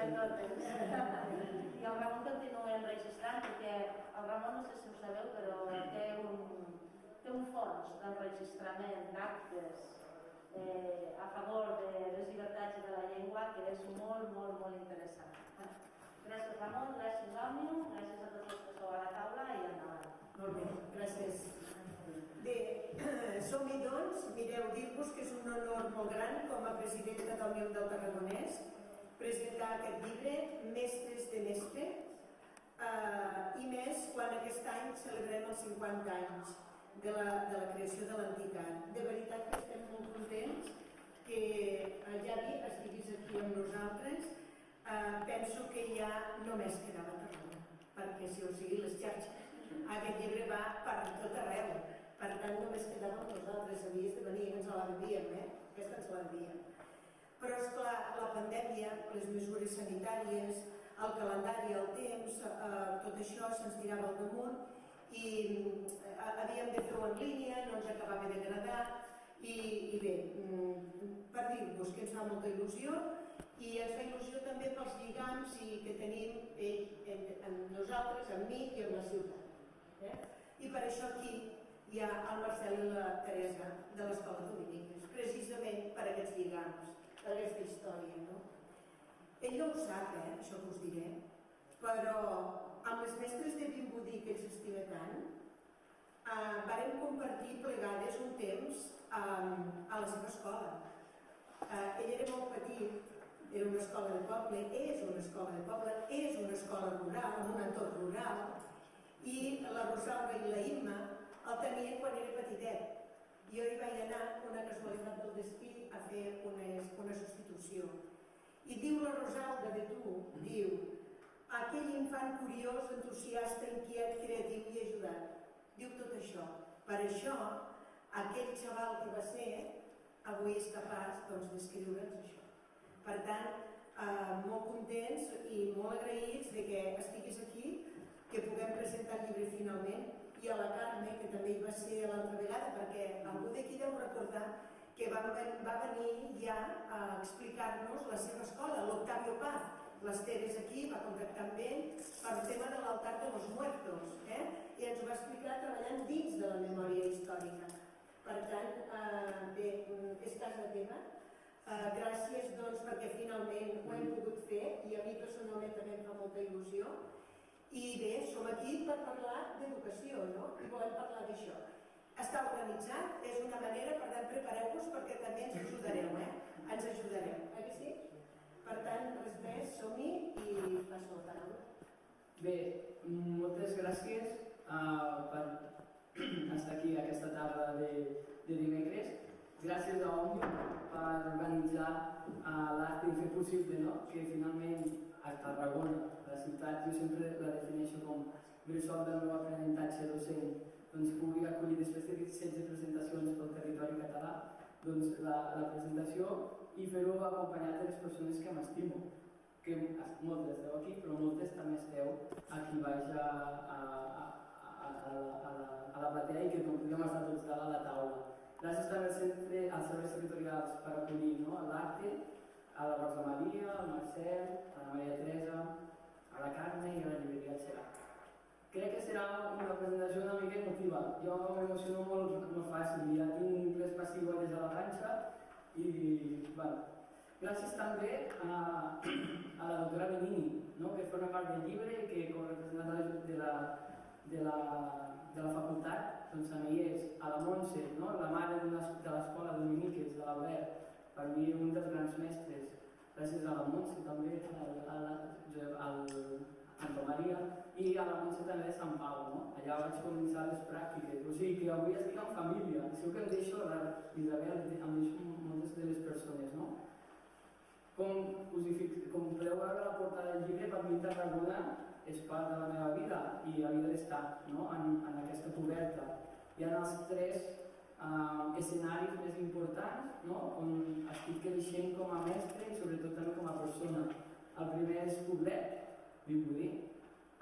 a totes. I el Ramon continua enregistrant perquè el Ramon, no sé si ho sabeu, però té un, té un fons d'enregistrament d'actes eh, a favor de les llibertats de la llengua que és molt, molt, molt interessant. Gràcies Ramon, gràcies Òmnium, gràcies a tots els que sou a la taula i endavant. Molt bé, gràcies. Bé, som-hi doncs, mireu, dir-vos que és un honor molt gran com a presidenta d'Òmnium del Tarragonès presentar aquest llibre, Mestres de Mestre, eh, i més quan aquest any celebrem els 50 anys de la, de la creació de l'entitat. De veritat que estem molt contents que el Javi estiguis aquí amb nosaltres. Eh, penso que ja només quedava Tarragona, perquè si o sigui les xarxes, aquest llibre va per tot arreu. Per tant, només quedava amb nosaltres, havies de venir, ens la devíem, eh? Aquesta ens la devíem. Però, és clar, la pandèmia, les mesures sanitàries, el calendari, el temps, eh, tot això se'ns tirava al damunt i eh, havíem de fer-ho en línia, no ens acabava d'agradar i, i bé, mm, per dir-vos que ens fa molta il·lusió i ens fa il·lusió també pels lligams i que tenim en, en nosaltres, en mi i en la ciutat. Eh? I per això aquí hi ha el Marcel i la Teresa de l'Escola Dominiques, precisament per aquests lligams aquesta història, no? Ell no ho sap, eh, això que us diré, però amb les mestres de Vimbodí que ens estima tant, eh, vàrem compartir plegades un temps eh, a la seva escola. Eh, ell era molt petit, era una escola de poble, és una escola de poble, és una escola rural, en un entorn rural, i la Rosalba i la Imma el tenien quan era petitet jo hi vaig anar, una casualitat del destí, a fer unes, una substitució. I diu la Rosalda de tu, diu, aquell infant curiós, entusiasta, inquiet, creatiu i ajudat. Diu tot això. Per això, aquell xaval que va ser, avui és capaç doncs, d'escriure'ns això. Per tant, eh, molt contents i molt agraïts de que estiguis aquí, que puguem presentar el llibre finalment i a la Carme, que també hi va ser l'altra vegada, perquè algú d'aquí deu recordar que va, va venir ja a explicar-nos la seva escola, l'Octavio Paz. L'Ester és aquí, va contactar amb ell per el tema de l'altar de los muertos, eh? i ens ho va explicar treballant dins de la memòria històrica. Per tant, eh, bé, és cas de tema. Eh, gràcies doncs perquè finalment ho hem pogut fer i a mi personalment també em fa molta il·lusió i bé, som aquí per parlar d'educació, no? I volem parlar d'això. Està organitzat, és una manera, per tant, prepareu-vos perquè també ens ajudareu, eh? Ens ajudareu, eh que sí? Per tant, res més, som-hi i passo la paraula. Bé, moltes gràcies uh, per estar aquí aquesta tarda de, de dimecres. Gràcies a Òmnium per organitzar uh, l'acte i fer possible no? que finalment a Tarragona, la ciutat, jo sempre la defineixo com bressol del meu aprenentatge docent, doncs pugui acollir després de 16 presentacions pel territori català, doncs la, la presentació i fer-ho acompanyat de les persones que m'estimo, que moltes esteu aquí, però moltes també esteu aquí baix a, a, a, a, a, la, a la platea i que no podíem estar tots dalt a la taula. Gràcies també centre, als serveis territorials per acollir no, l'acte a la Rosa Maria, al Marcel, a la Maria Teresa, a la Carme i a la llibreria Xerà. Crec que serà una presentació una mica emotiva. Jo m'emociono molt, molt fàcil, ja tinc les pessigolles a la panxa i, bueno, gràcies també a, a la doctora Benini, no? que forma part del llibre, que com representant de la, de la, de la facultat, doncs també hi és, a la Montse, no? la mare de l'escola Dominiques, de l'Albert, per mi un dels grans mestres, gràcies a la Montse també, al, al, al Santa Maria i a la Montse també de Sant Pau, no? Allà vaig començar les pràctiques, o sigui que avui estic en família, segur que em deixo l'Isabel, em deixo moltes de les persones, no? Com, com podeu veure la portada del llibre, per mi Tarragona és part de la meva vida i havia d'estar no? en, en aquesta coberta. Hi ha els tres uh, escenaris més importants no? on estic creixent com a mestre i sobretot també com a persona. El primer és Poblet, Vimbodí,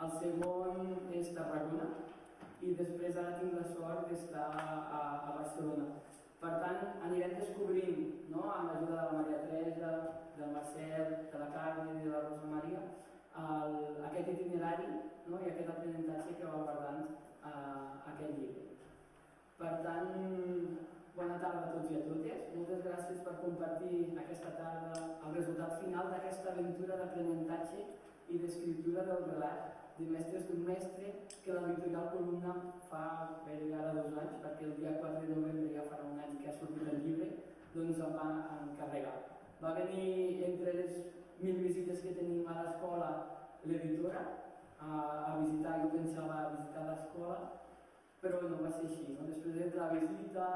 el segon és Tarragona i després ara tinc la sort d'estar a, a Barcelona. Per tant, anirem descobrint, no? amb l'ajuda de la Maria Teresa, del Marcel, de la Carme i de la Rosa no? i aquest aprenentatge que va guardant eh, aquest llibre. Per tant, bona tarda a tots i a totes. Moltes gràcies per compartir aquesta tarda el resultat final d'aquesta aventura d'aprenentatge i d'escriptura del relat de mestres d'un mestre que l'editorial Columna fa gairebé ara dos anys, perquè el dia 4 de novembre ja farà un any que ha sortit el llibre, doncs el va encarregar. Va venir entre les mil visites que tenim a l'escola l'editora a, a visitar, jo pensava visitar l'escola, però no va ser així. No? Després de la visita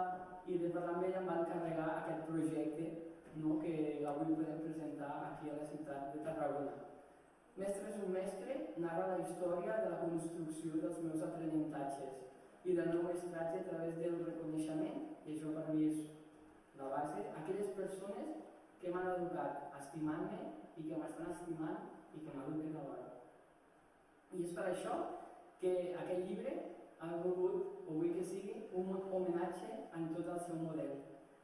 i de parlar amb ella em va encarregar aquest projecte no? que avui podem presentar aquí a la ciutat de Tarragona. Mestre és un mestre narra la història de la construcció dels meus aprenentatges i del meu mestratge a través del reconeixement, i això per mi és la base, aquelles persones que m'han educat estimant-me i que m'estan estimant i que m'eduquen alhora. I és per això que aquest llibre ha volgut, o vull que sigui, un homenatge en tot el seu model.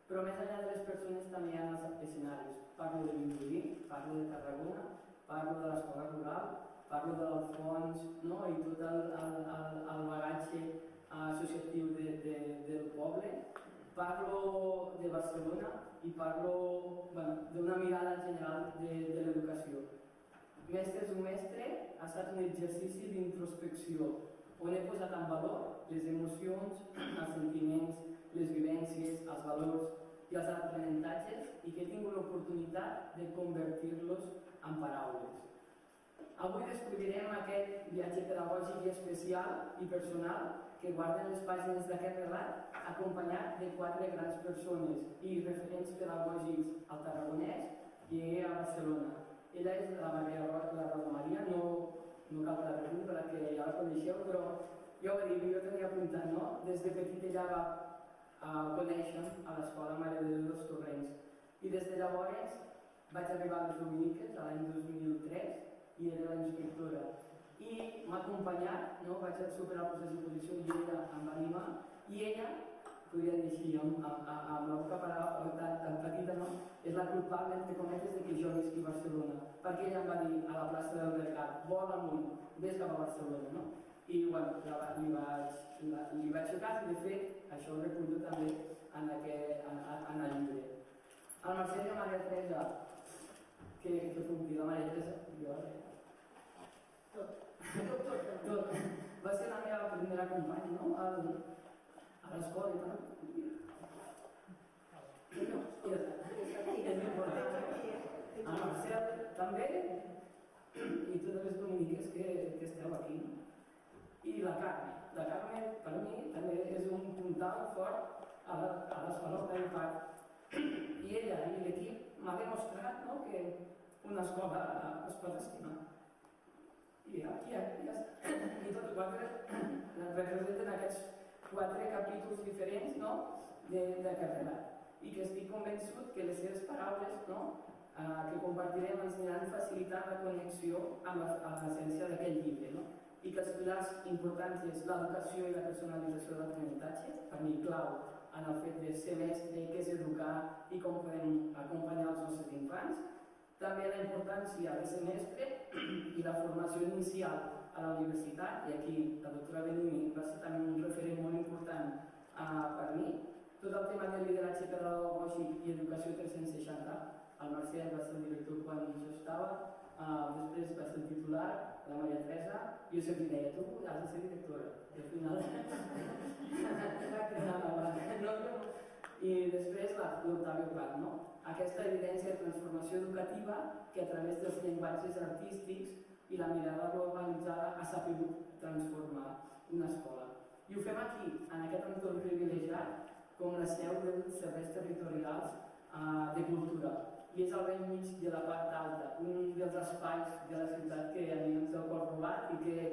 Però més enllà de les persones també hi ha els escenaris. Parlo de Vimbodí, parlo de Tarragona, parlo de l'escola rural, parlo del fons no? i tot el, el, el, el bagatge associatiu de, de, del poble, parlo de Barcelona i parlo bueno, d'una mirada general de, de l'educació. Mestre és un mestre ha estat un exercici d'introspecció on he posat en valor les emocions, els sentiments, les vivències, els valors i els aprenentatges i que he tingut l'oportunitat de convertir-los en paraules. Avui descobrirem aquest viatge pedagògic i especial i personal que guarden les pàgines d'aquest relat acompanyat de quatre grans persones i referents pedagògics al Tarragonès i a Barcelona. Ella és la Maria la Rosa Maria, no, no cal que la presenti perquè ja la coneixeu, però jo ho dic, jo tenia apuntat, no? Des de petit ella va a conèixer a l'escola Mare de Déu dels Torrents i des de llavors vaig arribar a les Dominiques l'any 2003 i era la inspectora. I m'ha acompanyat, no? vaig superar el procés d'oposició i ella em va animar i ella, podria dir així, amb, amb, amb la boca parada, tan petita, no? és la culpable, entre cometes, de que jo visqui a Barcelona. Perquè ella em va dir a la plaça del Mercat, vol amunt, vés cap a Barcelona. No? I bueno, la, li, vaig, la, li vaig cas de fet això ho recullo també en, aquest, en, en el llibre. El i la Maria Teresa que, que dir, la Maria Teresa, jo, eh? Tot. Tot, tot, tot. Va ser la meva primera companya, no? Al, a l'escola i tal. I no, i. El Marcel també, i totes les dominiques que, que esteu aquí. I la Carme. La Carme, per mi, també és un puntal fort a l'escola de l'impacte. I ella i l'equip m'ha demostrat no, que una escola es pot estimar. I ja, ja, ja I tots quatre representen aquests quatre capítols diferents no? de, de. I que estic convençut que les seves paraules no? eh, que compartirem ens aniran facilitant la connexió amb l'essència d'aquest llibre. No? I que els pilars importants és l'educació i la personalització de l'aprenentatge, per mi clau en el fet de ser mestre, què és educar i com podem acompanyar els nostres infants, també la importància de ser mestre i la formació inicial a la universitat, i aquí la doctora Benini va ser també un referent molt important uh, per mi. Tot el tema del lideratge pedagògic i educació 360, el Marcel va ser el director quan jo estava, uh, després va ser el titular, la Maria Teresa, jo sempre deia, tu has de ser directora, i al final... no, no, I després l'Octavio Prat, no? aquesta evidència de transformació educativa que a través dels llenguatges artístics i la mirada globalitzada ha sabut transformar una escola. I ho fem aquí, en aquest entorn privilegiat, com la seu dels serveis territorials eh, de cultura. I és al vell mig de la part alta, un dels espais de la ciutat que a mi ens cor robat i que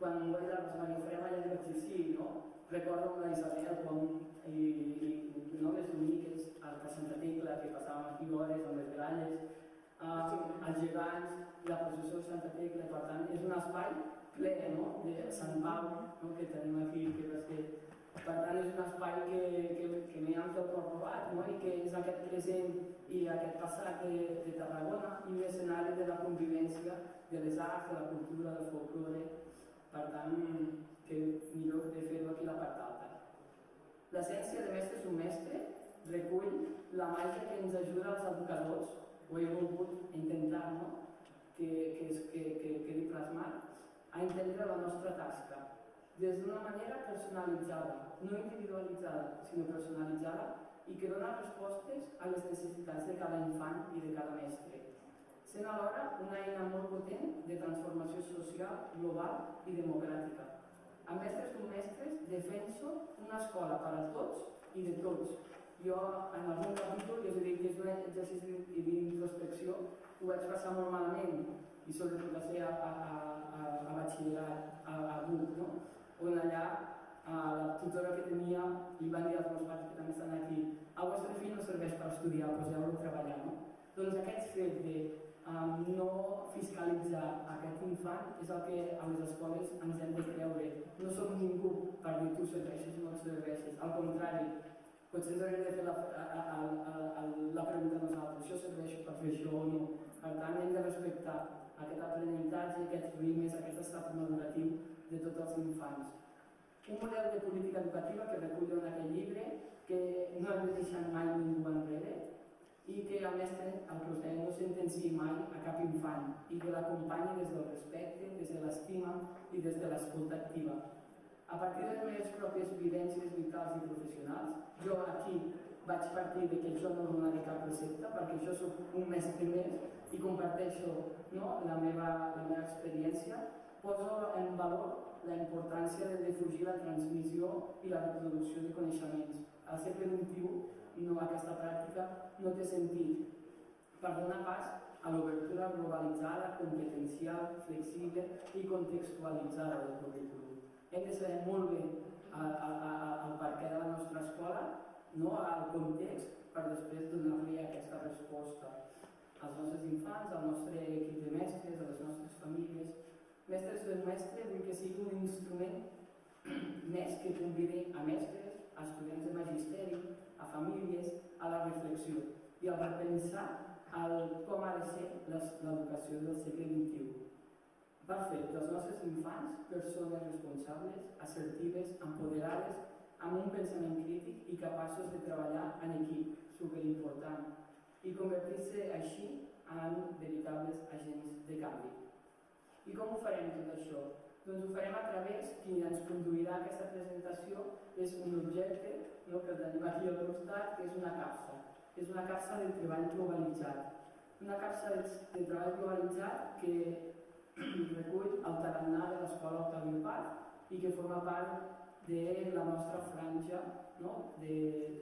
quan ho vaig a Rosemary ho farem allà vaig dir sí, no? Recordo la Isabel quan, i, i, i no les dominiques al Santa Tecla, que passàvem aquí hores amb les gralles, uh, els gegants, la processó de Santa Tecla, per tant, és un espai ple no? de Sant Pau, no? que tenim aquí, que és que per tant, és un espai que, que, que m'he provat no? i que és aquest present i aquest passat de, de Tarragona i un escenari de la convivència de les arts, de la cultura, del folklore Per tant, que millor de fer-ho aquí a la part alta. L'essència de mestre és un mestre recull la màgia que ens ajuda als educadors, ho he volgut intentar, no? que, que, que, que quedi plasmat, a entendre la nostra tasca des d'una manera personalitzada, no individualitzada, sinó personalitzada i que dona respostes a les necessitats de cada infant i de cada mestre, sent alhora una eina molt potent de transformació social, global i democràtica. A mestres i mestres defenso una escola per a tots i de tots. Jo en algun capítol jo us he dit que és un exercici d'introspecció, ho vaig passar molt malament i sobretot va ser a, a, a, a batxillerat, a, a BUC, no? on allà a la tutora que tenia li van dir als meus pares que també estan aquí el vostre fill no serveix per estudiar, poseu-lo a treballar. No? Doncs aquest fet de no fiscalitzar aquest infant és el que a les escoles ens hem de creure. No som ningú per dir tu serveixes o no serveixes. Al contrari, potser ens de fer la, a, a, a, la pregunta a nosaltres, això serveix per fer això o no. Per tant, hem de respectar aquest aprenentatge, aquests ritmes, aquest estat maduratiu de tots els infants. Un model de política educativa que recull en aquell llibre que no hem de deixar mai ningú i que a més el procés no sentenci mai a cap infant i que l'acompanyi des del respecte, des de l'estima i des de l'escolta activa. A partir de les meves pròpies vivències vitals i professionals, jo aquí vaig partir de que jo no donaré cap recepta perquè jo sóc un mestre més i comparteixo no, la, meva, la meva experiència, poso en valor la importància de defugir la transmissió i la reproducció de coneixements. Al segle XXI no, aquesta pràctica no té sentit per donar pas a l'obertura globalitzada, competencial, flexible i contextualitzada del currículum. Hem de saber molt bé el perquè de la nostra escola, no al context, per després donar-li aquesta resposta als nostres infants, al nostre equip de mestres, a les nostres famílies, Mestres del mestre vull que sigui un instrument més que convidi a mestres, a estudiants de magisteri, a famílies, a la reflexió i a repensar el, com ha de ser l'educació del segle XXI. Per fer dels nostres infants persones responsables, assertives, empoderades, amb un pensament crític i capaços de treballar en equip, superimportant, i convertir-se així en veritables agents de canvi. I com ho farem tot això? Doncs ho farem a través, qui ens conduirà a aquesta presentació és un objecte no, que tenim aquí al costat, que és una capsa. És una capsa del treball globalitzat. Una capsa de, de treball globalitzat que recull el tarannà de l'Escola Octavio Paz i que forma part de la nostra franja no? de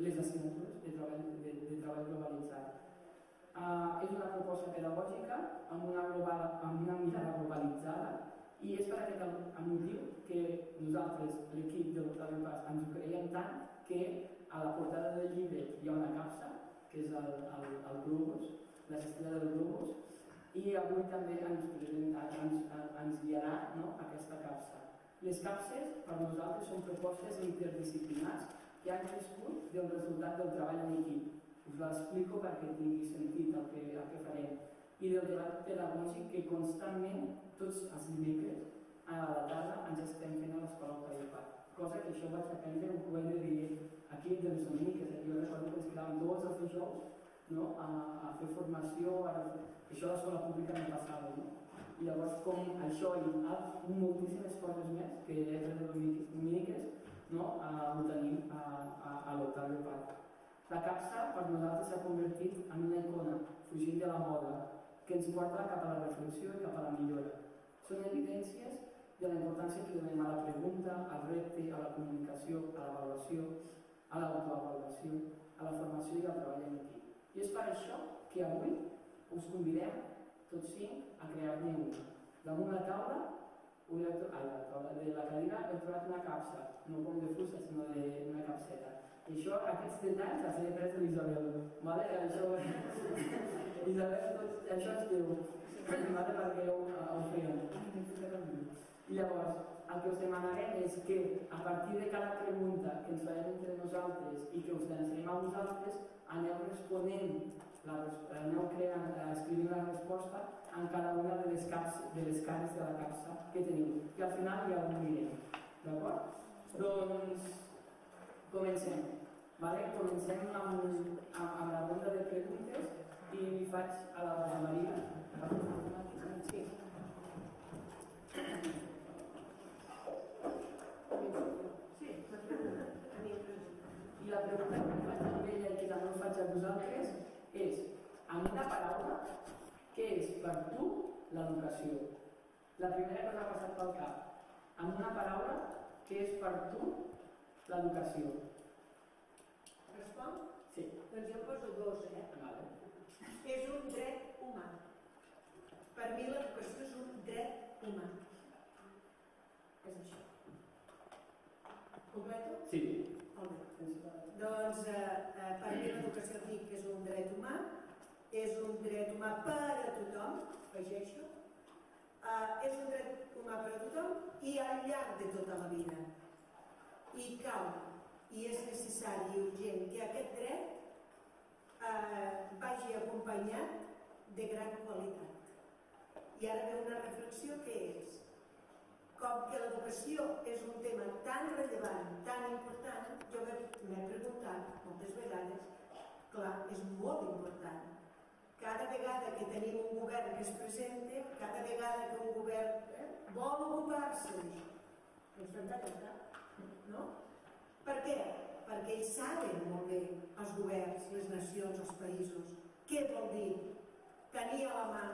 les assignatures de treball, de, de treball globalitzat. Uh, és una proposta pedagògica amb una, global, amb una mirada globalitzada i és per aquest motiu que nosaltres, l'equip de l'Octavi Pas, ens ho creiem tant que a la portada del llibre hi ha una capsa, que és el, el, el globus, la cistella del globus, i avui també ens, ens, ens guiarà no, aquesta capsa. Les capses per nosaltres són propostes interdisciplinars que han crescut del resultat del treball en equip us l'explico perquè tingui sentit el que, el que farem. I del debat pedagògic que constantment, tots els dimecres, a la tarda, ens estem fent a l'escola Octavià Cosa que això vaig aprendre, ho hem de dir aquí de les dominiques. Jo recordo que ens quedaven tots els dijous no? a, a fer formació, a, això a l'escola pública no passava. No? I llavors, com això i moltíssimes coses més que és de dominiques, no? a, ho tenim a, a, a l'Octavià Parc. La capsa per nosaltres s'ha convertit en una icona, fugint de la moda, que ens porta cap a la reflexió i cap a la millora. Són evidències de la importància que donem a la pregunta, al repte, a la comunicació, a l'avaluació, a l'autoavaluació, a la formació i al treball en equip. I és per això que avui us convidem tots cinc a crear-ne un. Damunt la taula, una, a la taula de la cadira he trobat una capsa, no com de fusta, sinó d'una capseta i això, aquests detalls els he pres de l'Isabel. Vale? Això, Isabel, tot, això és teu. Vale? Perquè ho, ho feien. I llavors, el que us demanarem és que a partir de cada pregunta que ens farem entre nosaltres i que us llançarem a vosaltres, aneu responent la, aneu creant, eh, escrivint la resposta en cada una de les, caps, de les cares de la capsa que teniu. I al final ja ho mirem. D'acord? Doncs comencem. Vale? Comencem amb, amb, amb la ronda de preguntes i faig a la Rosa Maria. Sí. I la pregunta que faig a ella i que també faig a vosaltres és, en una paraula, què és per tu l'educació? La primera que us ha passat pel cap. En una paraula, què és per tu l'educació? Respon? Sí. Doncs jo poso dos, eh? Vale. És un dret humà. Per mi l'educació és un dret humà. És això. Completo? Sí. Doncs eh, eh, per mi l'educació dic que és un dret humà, és un dret humà per a tothom, afegeixo, eh, és un dret humà per a tothom i al llarg de tota la vida. I cal, i és necessari i urgent que aquest dret eh, vagi acompanyat de gran qualitat. I ara ve una reflexió que és com que l'educació és un tema tan rellevant, tan important, jo m'he preguntat moltes vegades, clar, és molt important. Cada vegada que tenim un govern que es presenta, cada vegada que un govern eh, vol ocupar-se ens fem callar, no? Per què? Perquè ells saben molt bé, els governs, les nacions, els països, què vol dir tenir a la mà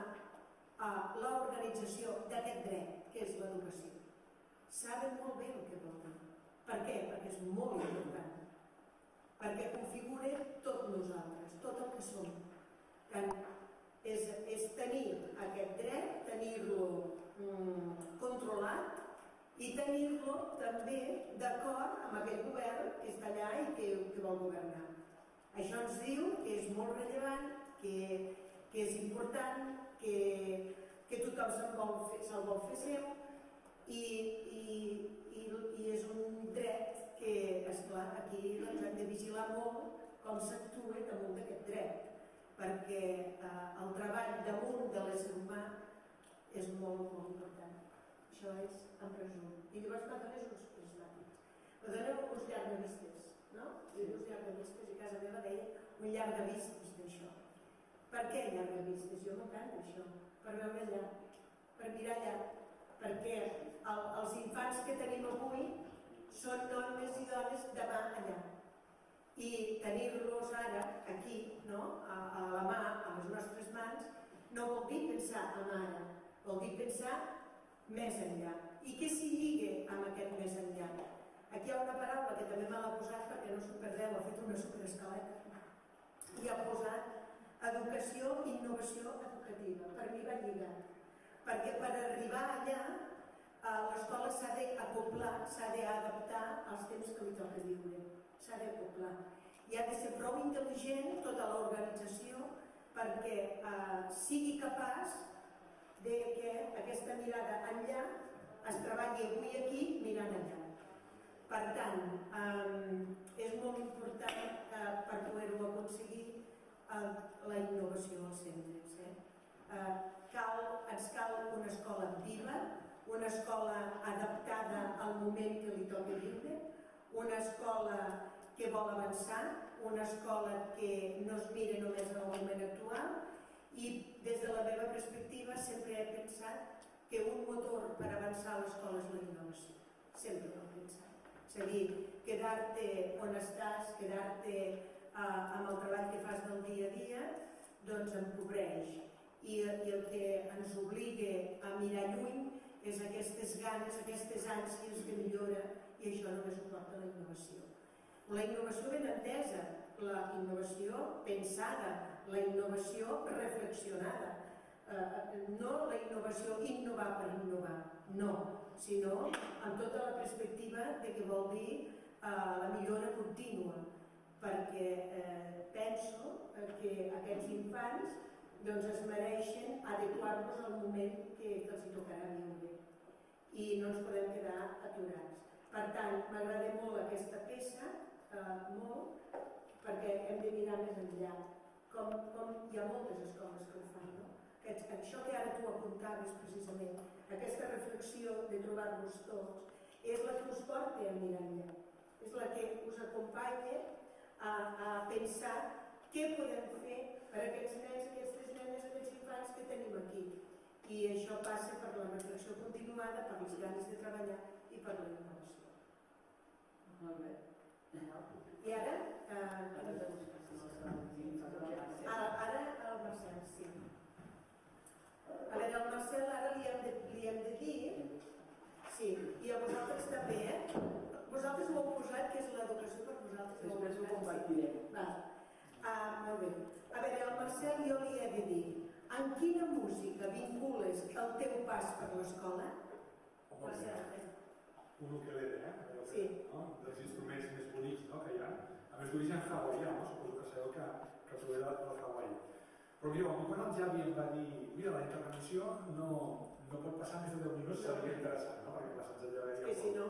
a l'organització d'aquest dret, que és l'educació. Saben molt bé el que vol dir. Per què? Perquè és molt important. Perquè configura tot nosaltres, tot el que som. És tenir aquest dret, tenir-lo mm, controlat i tenir-lo també d'acord amb aquell govern que està allà i que, que vol governar. Això ens diu que és molt rellevant, que, que és important, que, que tothom se'l vol, fer, se vol fer seu i, i, i, i és un dret que, esclar, aquí doncs, hem de vigilar molt com s'actua damunt d'aquest dret, perquè eh, el treball damunt de l'ésser humà és molt, molt important. Això és en resum. I llavors m'adones uns prismàtics. M'adonen uns llargavistes, no? I uns llargavistes, i casa meva deia un llargavistes d'això. Per què llargavistes? Jo m'encanta això, per veure allà, per mirar allà, perquè el, els infants que tenim avui són dones i dones demà allà. I tenir-los ara aquí, no? a, a la mà, a les nostres mans, no vol dir pensar en ara, vol dir pensar més enllà. I què s'hi lliga amb aquest més enllà? Aquí hi ha una paraula que també me l'ha posat perquè no s'ho perdeu, ha fet una superescaleta. I ha posat educació i innovació educativa. Per mi va lligat. Perquè per arribar allà eh, l'escola s'ha d'acoplar, s'ha d'adaptar als temps que li toca viure. S'ha d'acoplar. I ha de ser prou intel·ligent tota l'organització perquè eh, sigui capaç de que aquesta mirada enllà es treballi avui aquí mirant allà. Per tant, és molt important eh, per poder-ho aconseguir la innovació als centres. Eh? Eh, cal, ens cal una escola viva, una escola adaptada al moment que li toca viure, una escola que vol avançar, una escola que no es mira només en el moment actual i des de la meva perspectiva sempre he pensat que un motor per avançar a l'escola és la innovació. Sempre ho he pensat. És a dir, quedar-te on estàs, quedar-te eh, amb el treball que fas del dia a dia, doncs empobreix. I, I el que ens obliga a mirar lluny és aquestes ganes, aquestes ànsies de millora, i això només ho porta la innovació. La innovació ben entesa, la innovació pensada, la innovació reflexionada, eh, no la innovació innovar per innovar, no, sinó amb tota la perspectiva de que vol dir eh, la millora contínua, perquè eh, penso eh, que aquests infants doncs es mereixen adequar-nos al moment que, els tocarà viure i no ens podem quedar aturats. Per tant, m'agrada molt aquesta peça, eh, molt, perquè hem de mirar més enllà. Com, com hi ha moltes escoles que ho fan, no? Que, això que ara tu apuntaves precisament, aquesta reflexió de trobar-nos tots, és la que us porta a mirar enllà, és la que us acompanya a, a pensar què podem fer per aquests nens, aquestes nenes, aquests infants que tenim aquí. I això passa per la reflexió continuada, per les ganes de treballar i per la innovació. Molt bé. I ara, eh, ara, ara el Marcel, sí. A veure, al Marcel ara li hem de, li hem de dir, sí, i a vosaltres també, eh? Vosaltres ho heu posat, que és l'educació per vosaltres. Després ho compartirem. sí. Va. Ah, molt bé. A veure, al Marcel jo li he de dir, en quina música vincules el teu pas per l'escola? Marcel, eh? un ukelele, eh? Sí. No? dels instruments més bonics no? que hi ha. A més d'origen hawaià, no? suposo que sabeu que, que prové de, de Hawaii. Però mireu, a mi quan el Javi em va dir mira, la intervenció no, no pot passar més de 10 minuts, seria interessant, no? perquè la senzilla Que si no...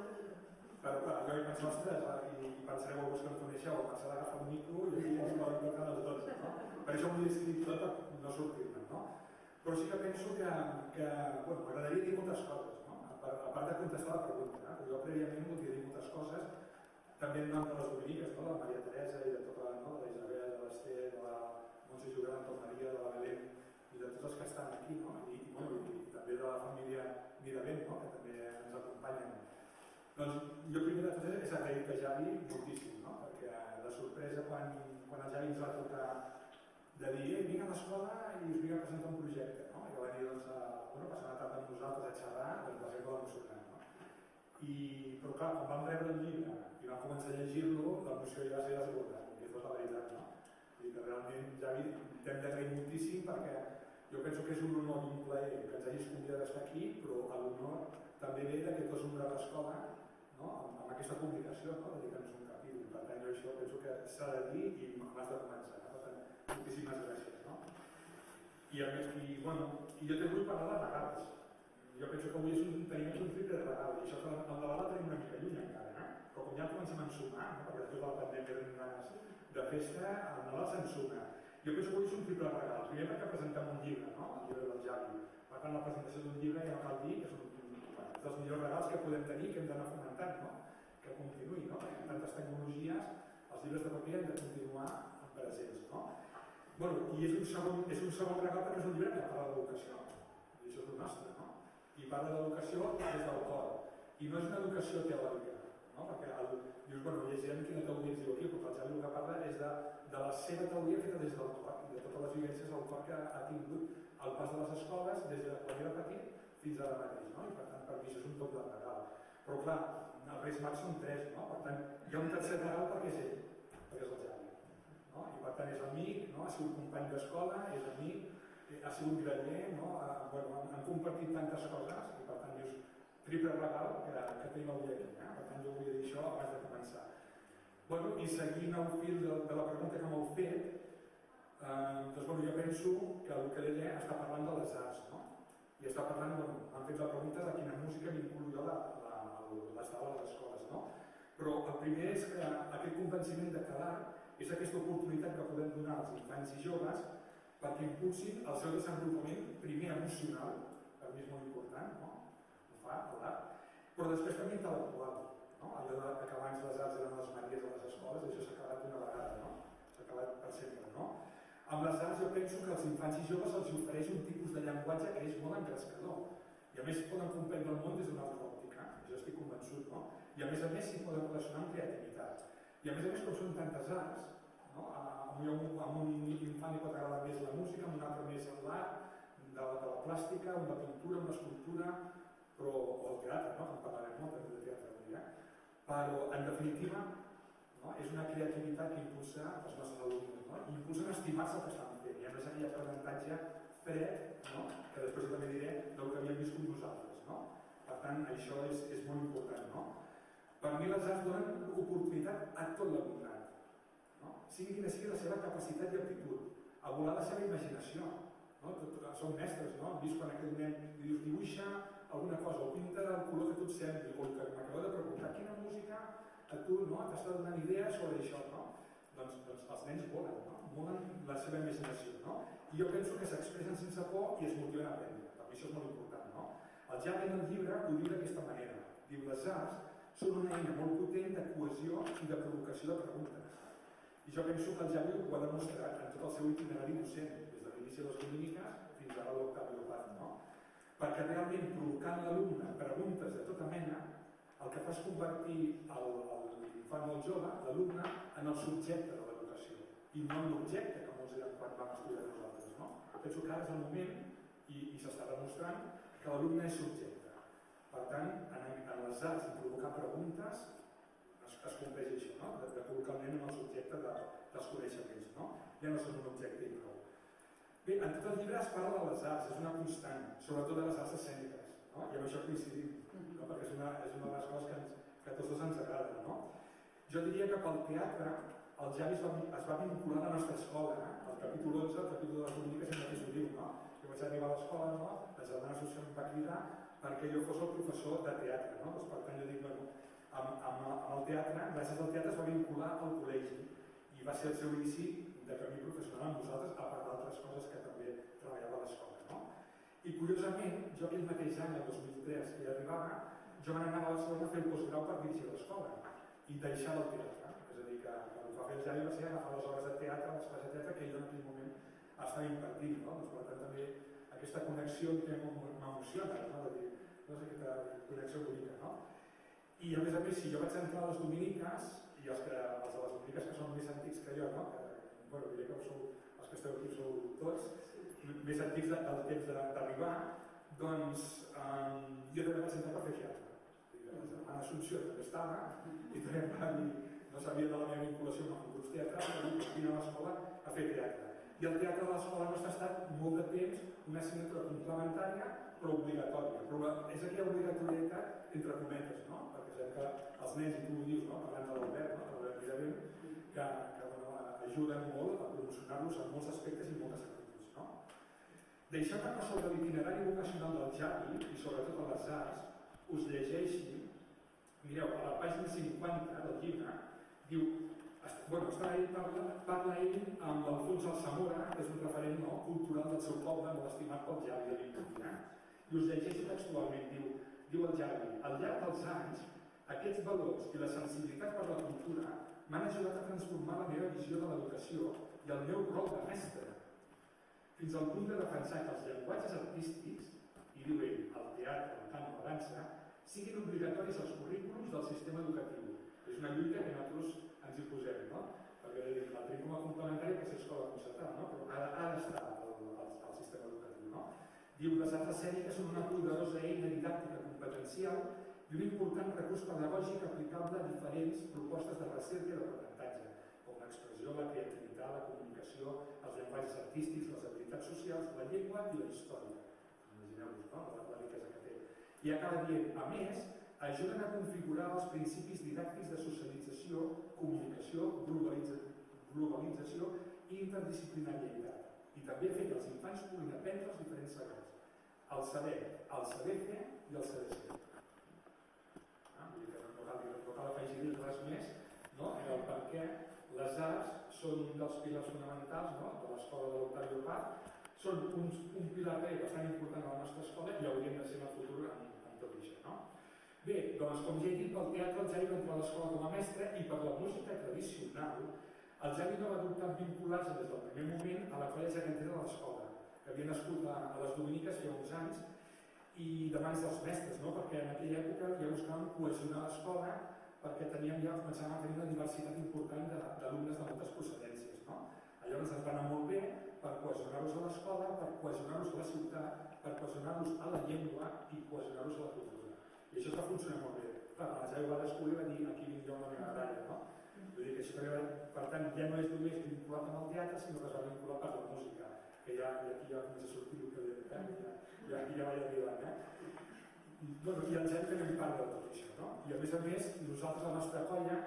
Però clar, jo vaig pensar, ostres, i, i pensareu vos que em coneixeu, el Marcel agafa el micro i ens poden tocar els dos, no? Per això m'ho he decidit tot per no sortir-me, no? Però sí que penso que, que bueno, m'agradaria dir moltes coses, no? A part, a part de contestar la pregunta, eh? jo prèviament volia dir moltes coses, també en nom de les Dominiques, no? la Maria Teresa i de tota la, no? de la Isabel, de l'Ester, de la Montse Jugant, de la Maria, de la Belén i de tots els que estan aquí, no? I, i, bueno, i, i també de la família Miravent, no? que també ens acompanyen. Doncs jo primer de tot és agrair a Javi moltíssim, no? perquè de sorpresa quan, quan el Javi ens va trucar de dir, eh, vinc a l'escola i us vinc a presentar un projecte, no? I va venir doncs, bueno, passar una tarda amb nosaltres a xerrar, doncs va ser molt emocionant? I, però clar, quan vam rebre el llibre i vam començar a llegir-lo, l'emoció ja va ser i és la veritat, no? I que realment, Javi, t'hem d'agrair moltíssim perquè jo penso que és un honor i un plaer que ens hagis convidat a estar aquí, però l'honor també ve de que tu has obrat l'escola no? amb, amb aquesta publicació, no? dedicant-nos un capítol. Per tant, jo això penso que s'ha de dir i m'has de començar. No? Per tant, moltíssimes gràcies. No? I, i, bueno, i jo te vull parlar de regals. Jo penso que avui és un, tenim un triple regal, i això que el Nadal la tenim una mica lluny encara, eh? però com ja comencem a ensumar, no? perquè després de la pandèmia tenim ganes de festa, el Nadal s'ensuma. Jo penso que avui és un triple regal. Primer perquè presentem un llibre, no? el llibre del Javi. Per tant, la presentació d'un llibre ja no cal dir que és un, és dels millors regals que podem tenir, que hem d'anar fomentant, no? que continuï. No? Perquè amb tantes tecnologies, els llibres de paper han de continuar presents. No? Bueno, I és un, segon, és un segon regal perquè és un llibre que parla d'educació. I això és el nostre, no? Parla d'educació des del cor. I no és una educació teòrica, no? perquè el, dius, bueno, llegirem quina teoria ens diu aquí, però el el que parla és de, de la seva teoria feta des del cor, i de totes les vivències del cor que ha tingut al pas de les escoles, des de quan era petit fins ara mateix, no? i per tant per mi això és un doble regal. Però clar, els Reis Mags són tres, no? per tant hi ha un tercer regal perquè és ell, perquè és el Xavi. No? I per tant és amic, no? ha sigut company d'escola, és amic, ha sigut graner, no? ha, bueno, han, compartit tantes coses i per tant és triple regal que, que tenim avui aquí. Eh? Per tant jo volia dir això abans de començar. Bueno, I seguint el fil de, de la pregunta que m'heu fet, eh, doncs bueno, jo penso que el que deia està parlant de les arts, no? I està parlant, bueno, han fet la pregunta de quina música vinculo jo la, la, l'estada a les escoles, no? Però el primer és que aquest convenciment de que l'art és aquesta oportunitat que podem donar als infants i joves perquè impulsin el seu desenvolupament primer emocional, mi és molt important, no? Ho fa l'art, però després també intel·lectual, no? Allò de, que abans les arts eren les maries de les escoles, això s'ha acabat d'una vegada, no? S'ha acabat per sempre, no? Amb les arts jo penso que als infants i joves els ofereix un tipus de llenguatge que és molt engrescador i a més poden comprendre el món des d'una altra òptica, jo estic convençut, no? I a més a més s'hi poden relacionar amb creativitat. I a més a més com són tantes arts, no? Amb, un, amb un infant li pot agradar més la música, amb un altre més l'art, de, de la plàstica, amb la pintura, amb l'escultura, però, o el teatre, no? en parlarem molt també de teatre avui, eh? però en definitiva no? és una creativitat que impulsa els nostres alumnes, no? i impulsen a estimar-se el que estan fent, i a més aquell aprenentatge fred, no? que després també diré del que havíem viscut nosaltres. No? Per tant, això és, és molt important. No? Per mi les arts donen oportunitat a tot l'alumnat? Sigui quina sigui la seva capacitat i aptitud, a volar la seva imaginació. No? Tot, som mestres, no? Hem vist quan aquell nen li dius dibuixa alguna cosa o pinta el color que tu et sembli o que m'acaba de preguntar quina música a tu no? t'està donant idees sobre això, no? Doncs, doncs els nens volen, no? estimulen la seva imaginació. No? I jo penso que s'expressen sense por i es motiven a aprendre. Per això és molt important. No? El Javi en el llibre ho diu d'aquesta manera. Diu, les arts són una eina molt potent de cohesió i de provocació de preguntes. I jo penso que el Javi ho ha demostrat en tot el seu itinerari docent, des de l'inici de les dominiques fins ara l'Octavio Paz, no? Perquè realment provocant l'alumne preguntes de tota mena, el que fa és convertir l'infant o el jove, l'alumne, en el subjecte de l'educació i no en l'objecte que molts eren quan vam estudiar nosaltres. No? Penso que ara és el moment, i, i s'està demostrant, que l'alumne és subjecte. Per tant, en, en les arts i provocar preguntes es, compleix això, no? de, de provocar el nen en el subjecte de, dels coneixements. No? Ja no són un objecte i prou. Bé, en tot el llibre es parla de les arts, és una constant, sobretot de les arts escèniques, no? i amb això coincidim, no? perquè és una, és una de les coses que, ens, que a tots dos ens agrada. No? Jo diria que pel teatre el Javi es va, es va vincular a la nostra escola, eh? el capítol 11, el capítol de les comunicacions, mateix ho diu, no? Jo vaig arribar a l'escola, no? la germana social em va cridar perquè jo fos el professor de teatre, no? Doncs, per tant, jo dic, bueno, amb, amb, amb el teatre, gràcies al teatre es va vincular al col·legi i va ser el seu inici de camí professional amb nosaltres, a part d'altres coses que també treballava a l'escola. No? I curiosament, jo aquell mateix any, el 2003, que ja arribava, jo me n'anava a Barcelona a fer el postgrau per dirigir l'escola i deixar el teatre. És a dir, que, el que va fer el Javi va ser agafar les hores de teatre, les classes de teatre que ell en aquell moment estava impartint. No? Doncs, per tant, també aquesta connexió que m'emociona, no? de dir, no sé, aquesta connexió bonica. No? I a més a més, si jo vaig entrar a les dominiques, i els, que, els de les dominiques que són més antics que jo, no? que, bueno, diré que sou, els que esteu aquí sou tots, més antics de, del temps d'arribar, doncs um, jo també vaig entrar per fer teatre. A l'Assumpció també estava, i també em va dir, no sabia de la meva vinculació amb el grups teatre, però vine a l'escola a fer teatre. I el teatre de l'escola nostra ha estat molt de temps una assignatura complementària però obligatòria. Però és aquella obligatorietat entre cometes, no? Que els nens, i tu ho dius, no? parlant de l'Albert, no? l'Albert Miravent, que, que bueno, ajuden molt a promocionar-los en molts aspectes i moltes actituds. No? Deixant que sobre l'itinerari vocacional del Javi i sobretot a les arts, us llegeixi, mireu, a la pàgina 50 del llibre, diu bueno, està ell, parla, parla ell amb l'Alfons Alsamora, que és un referent no, cultural del seu poble, molt estimat pel Javi de l'Incompinà. I us llegeixo textualment, diu, diu el Javi, al llarg dels anys, aquests valors i la sensibilitat per la cultura m'han ajudat a transformar la meva visió de l'educació i el meu rol de mestre, fins al punt de defensar que els llenguatges artístics, i diu ell, el teatre, el cant o la dansa, siguin obligatoris als currículums del sistema educatiu. És una lluita que nosaltres ens hi posem, no? Perquè la a complementari per ser escola concertada, no? però ha, ha d'estar al, sistema educatiu. No? Diu les altres sèries són una poderosa eina didàctica competencial i un important recurs pedagògic aplicable a diferents propostes de recerca i d'aprenentatge, com l'expressió, la creativitat, la comunicació, els llenguatges artístics, les habilitats socials, la llengua i la història. Imagineu-vos no? la, la riquesa que té. I acaba dient, a més, ajuden a configurar els principis didàctics de socialització, comunicació, globalització i interdisciplinarietat. I també fer que els infants puguin aprendre els diferents sabers. El saber, el saber fer i el saber ser. Que no cal, afegir res més no? en el per què les arts són un dels pilars fonamentals no? de l'escola de l'Octavio Paz, són un, un pilar bastant important a la nostra escola i haurien de ser en el futur en, en tot això. No? Bé, doncs com ja he dit, pel teatre el Javi va entrar a l'escola com a mestre i per la música tradicional el Javi no va dubtar vincular-se des del primer moment a la colla de l'escola, que havia nascut a, a les Dominiques fa uns anys i de mans dels mestres, no? perquè en aquella època ja buscàvem cohesionar l'escola perquè teníem ja, començàvem a tenir una diversitat important d'alumnes de, de moltes procedències. No? Llavors ens va anar molt bé per cohesionar-los a l'escola, per cohesionar-los a la ciutat, per cohesionar-los a la llengua i cohesionar-los a la cultura. I això es va funcionar molt bé. Clar, la Javi va descobrir va dir aquí vinc jo amb la meva medalla, no? Vull dir que això també, per tant, ja no és només vinculat amb el teatre, sinó que es va vincular per la música, que ja, i aquí ja comença a sortir el que eh? ja, ja, ja vaig arribant, eh? Bueno, I el Javi també en parla de tot això, no? I a més a més, nosaltres, la nostra colla,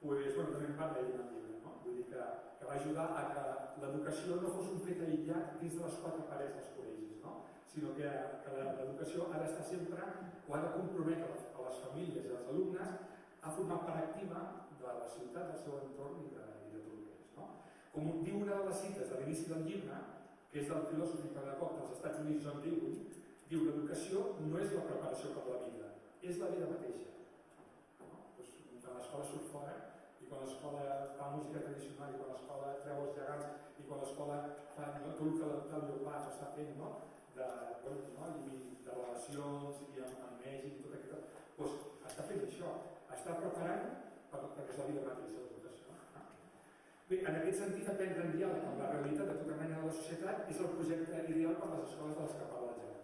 pues, bueno, també en parla ell en llibre, no? Vull dir que, que va ajudar a que l'educació no fos un fet aïllat dins de les quatre parets dels col·legis, no? sinó que, que l'educació ha d'estar sempre o ha de comprometre a les famílies i als alumnes a formar part activa de la ciutat, del seu entorn i de, i de tot el que és. No? Com diu una de les cites de l'inici del llibre, que és del filòsof i pedagog dels Estats Units John Dewey, diu l'educació no és la preparació per la vida, és la vida mateixa. No? Doncs, quan l'escola surt fora i quan l'escola fa música tradicional i quan l'escola treu els gegants i quan l'escola fa no, tot el que el Lleopard està fent no? de, no? I de relacions i amb, amb Mèxic i tot aquest... Doncs està fent això, està preparant per, perquè és la vida mateixa? Bé, en aquest sentit, aprendre en diàleg amb la realitat de tota mena de la societat és el projecte ideal per a les escoles de les que parla Jaume.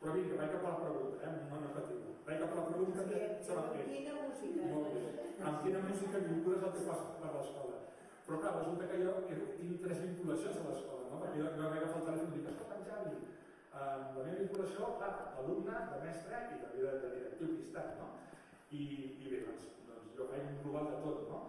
Però vinga, vaig cap a la pregunta, eh? no, no patiu. Vaig cap a la pregunta que se m'ha fet. Quina música? Molt bé. Amb quina música vincules el que fas per l'escola? Però clar, resulta que jo tinc tres vinculacions a l'escola, no? perquè jo, jo vaig agafar el telèfon i dic, escolta, Javi, eh, la meva vinculació, clar, d'alumne, de mestre i també de, de directiu que he estat, no? I, i bé, doncs, doncs jo faig un global de tot, no?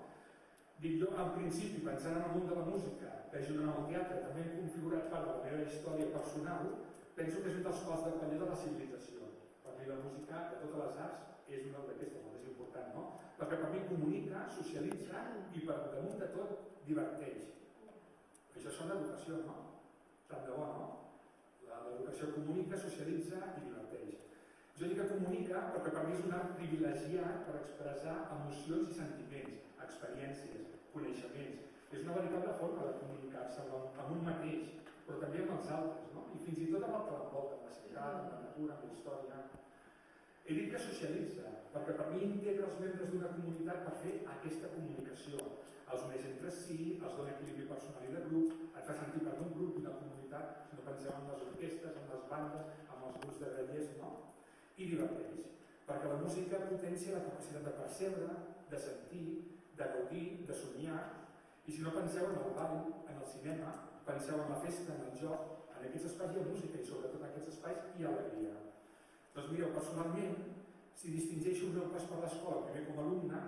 Dic jo, en principi, pensant en el món de la música, que junt amb el teatre també hem configurat part de la meva història personal, penso que és un dels pals de paller de la civilització. Per mi la música, de totes les arts, és una d'aquestes, la més important, no? Perquè per mi comunica, socialitza i per damunt de tot diverteix. Això són educació, no? Tant de bo, no? L'educació comunica, socialitza i diverteix. Jo dic que comunica perquè per mi és un art privilegiat per expressar emocions i sentiments, experiències, coneixements. És una veritable forma de comunicar-se amb un mateix, però també amb els altres, no? i fins i tot amb el que l'envolta, amb la ciutat, amb la natura, amb la història. He dit que socialitza, perquè per mi integra els membres d'una comunitat per fer aquesta comunicació. Els uneix entre si, els dona equilibri personal i de grup, et fa sentir part d'un grup, d'una comunitat, no penseu en les orquestes, en les bandes, en els grups de grellers, no? I diverteix, perquè la música potencia la capacitat de percebre, de sentir, de gaudir, de somiar, i si no penseu en el ball, en el cinema, penseu en la festa, en el joc, en aquests espais hi ha música i sobretot en aquests espais hi ha alegria. Doncs mireu, personalment, si distingeixo el meu pas per l'escola, primer com a alumne,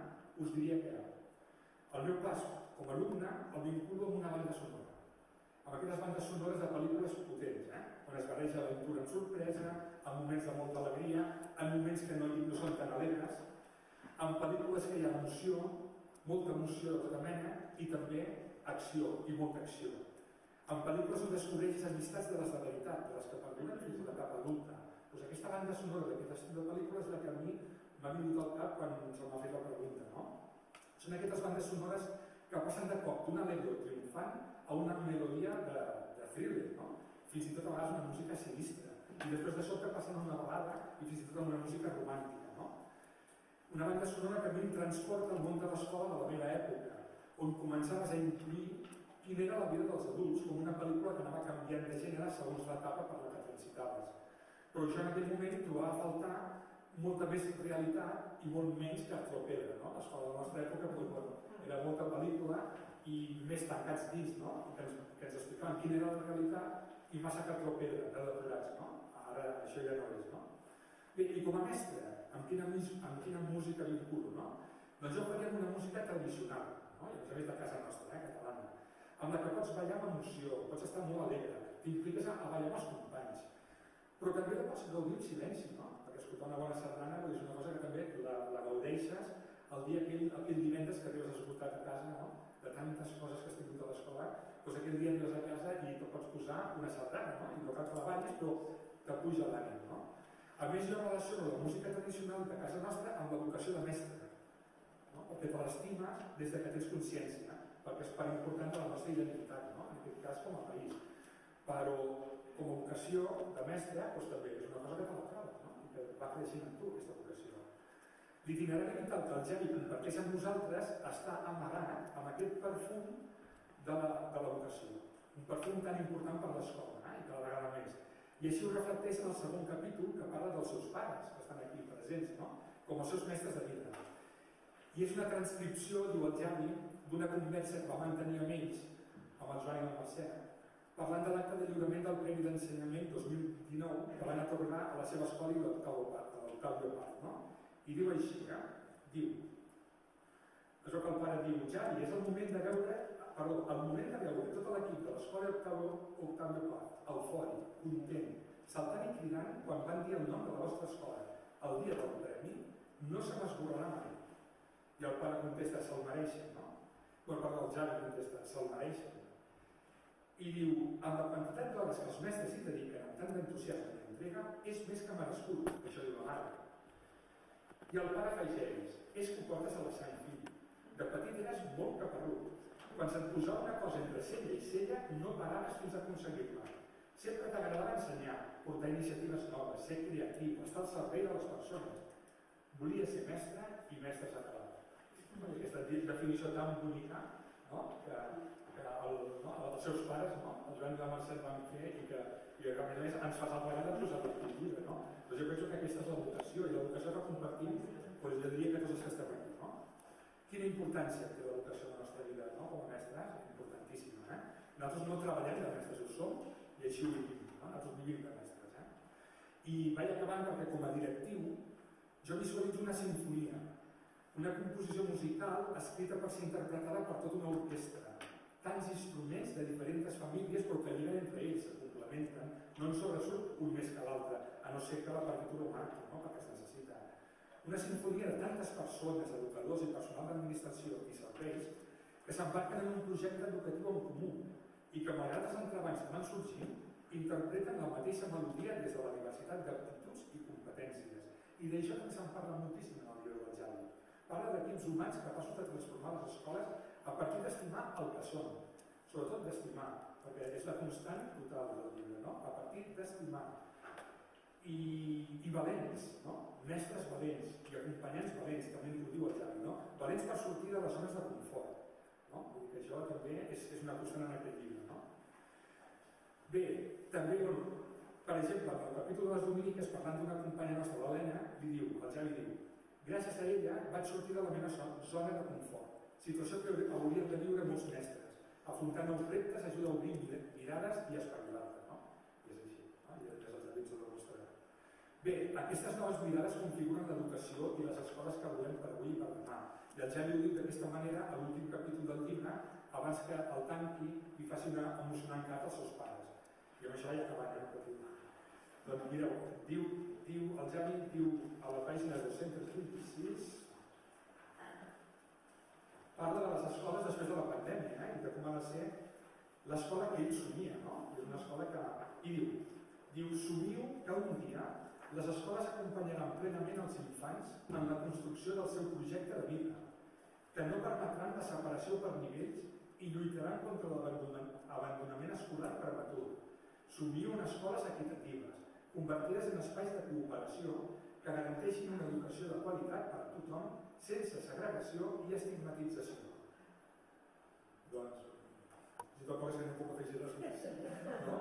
us diria que el meu pas com a alumne el vinculo amb una banda sonora. Amb aquelles bandes sonores de pel·lícules potents, eh? on es barreja l'aventura amb sorpresa, en moments de molta alegria, en moments que no, no són tan alegres, en pel·lícules que hi ha emoció, molta emoció de tota mena, i també acció, i molta acció. En pel·lícules on descobreixes amistats de les de veritat, de les que perduren fins a l'etapa adulta, doncs aquesta banda sonora d'aquest estil de pel·lícula és la que a mi m'ha vingut al cap quan se m'ha fet la pregunta. No? Són aquestes bandes sonores que passen de cop d'un alegro triomfant a una melodia de, de thriller, no? fins i tot a vegades una música sinistra. I després de sobte passen a una balada i fins i tot a una música romàntica. Una banda sonora que a mi em transporta al món de l'escola de la meva època, on començaves a intuir quina era la vida dels adults, com una pel·lícula que anava canviant de gènere segons l'etapa per la que transitaves però jo en aquell moment trobava a faltar molta més realitat i molt menys cartropedra. No? L'escola de la nostra època doncs, bueno, era molta pel·lícula i més tancats dins, no? que, ens, que ens explicaven quina era la realitat i massa cartropedra, de depurats. No? Ara això ja no és. No? Bé, i com a mestre, amb quina, amb quina música vinculo? No? Doncs jo faria una música tradicional, no? I a més de casa nostra, eh, catalana, amb la que pots ballar amb emoció, pots estar molt alegre, t'impliques a, ballar amb els companys, però també la pots gaudir en silenci, no? perquè escoltar una bona sardana és una cosa que també la, la gaudeixes el dia aquell, aquell divendres que arribes esgotat a casa, no? de tantes coses que has tingut a l'escola, doncs aquell dia arribes a casa i te pots posar una sardana, no? i no cal que la ballis, però te puja l'ànim. No? A més, jo relaciono la música tradicional de casa nostra amb l'educació de mestre, no? perquè te l'estimes des de que tens consciència, perquè és part important de la nostra identitat, no? en aquest cas com a país. Però com a vocació de mestre, doncs també és una cosa que te la no? i que va creixent en tu aquesta vocació. L'itinerari vital que el Geni comparteix amb nosaltres està amagat amb aquest perfum de la, de la vocació, un perfum tan important per l'escola eh? i cada vegada més. I així ho reflecteix en el segon capítol que parla dels seus pares, que estan aquí presents, no? com els seus mestres de vida. I és una transcripció, diu el Javi, d'una conversa que va mantenir amb ells, amb el Joan i el Mercè, parlant de l'acte de lliurament del Premi d'Ensenyament 2019 que van atorgar a la seva escola i l'Octavio Paz. No? I diu així, eh? diu, això que el pare diu, Javi, és el moment de veure, perdó, el moment de veure tot l'equip de l'escola Octavio, Octavio Paz, eufòric, content, saltant i cridant quan van dir el nom de la vostra escola. El dia del premi no se m'esborrarà mai. I el pare contesta, se'l mereixen, no? per part del Javi contesta, se'l mereixen. I diu, amb la quantitat d'hores que els mestres hi dediquen amb tant d'entusiasme i entrega, és més que merescut, això diu la mare. I el pare afegeix, és que ho portes a la sang fill. De petit eres molt caparrut. Quan se't posava una cosa entre cella i cella, no paraves fins a aconseguir-la. Sempre t'agradava ensenyar, portar iniciatives noves, ser creatiu, estar al servei de les persones. Volia ser mestre i mestre català. Aquesta definició tan bonica no? que, que el, no? els seus pares, no? el Joan i la Mercè van fer i que, i a més a més ens fa salvar de posar el llibre. No? Però jo penso que aquesta és l'educació i l'educació que compartim, doncs jo diria que tots els que estem aquí. Quina importància té l'educació en la nostra vida no? com a mestres? Importantíssima. Eh? Nosaltres no treballem de mestres, ho som i així ho vivim. No? Nosaltres vivim de mestres. Eh? I vaig acabant perquè com a directiu jo visualitzo una sinfonia, una composició musical escrita per ser interpretada per tota una orquestra. Tants instruments de diferents famílies però que lliguen entre ells, se complementen, no en sobresurt un més que l'altre, a no ser que la partitura ho marqui, no? Una sinfonia de tantes persones, educadors i personal d'administració i serveis que s'embarquen en un projecte educatiu en comú i que malgrat els entrebancs que van sorgint, interpreten la mateixa melodia des de la diversitat d'aptituds i competències. I d'això també se'n parla moltíssim en el llibre del Javi. Parla d'equips humans capaços de transformar les escoles a partir d'estimar el que són, sobretot d'estimar, perquè és la constant total del llibre, no? a partir d'estimar. I, I valents, no? mestres valents i acompanyants valents, també ho diu el Javi, no? valents per sortir de les zones de confort. No? Vull dir que això també és, és una constant en aquest llibre. No? Bé, també, bueno, per exemple, en el capítol de les Dominiques, parlant d'una companya nostra, l'Helena, li diu, el Javi diu, gràcies a ella vaig sortir de la meva zona de confort, situació que haurien de viure molts mestres. Afrontar nous reptes ajuda a obrir mirades i espavilar-te, no? I és així, no? I és el Javi ens ho demostrarà. Bé, aquestes noves mirades configuren l'educació i les escoles que volem per avui i per demà. I el Javi ho diu d'aquesta manera a l'últim capítol del llibre, abans que el tanqui i faci una emocionant carta als seus pares. I amb això ja acabaré el capítol. Doncs mireu, diu, diu, el Javi diu a la pàgina 226 parla de les escoles després de la pandèmia eh? i de com ha de ser l'escola que ell somia, no? És una escola que... I diu, diu, somio que un dia les escoles acompanyaran plenament els infants en la construcció del seu projecte de vida, que no permetran la separació per nivells i lluitaran contra l'abandonament escolar prematur. Somio en escoles equitatives, convertides en espais de cooperació que garanteixin una educació de qualitat per a tothom sense segregació i estigmatització. Doncs, jo tampoc és que no puc afegir res més. No?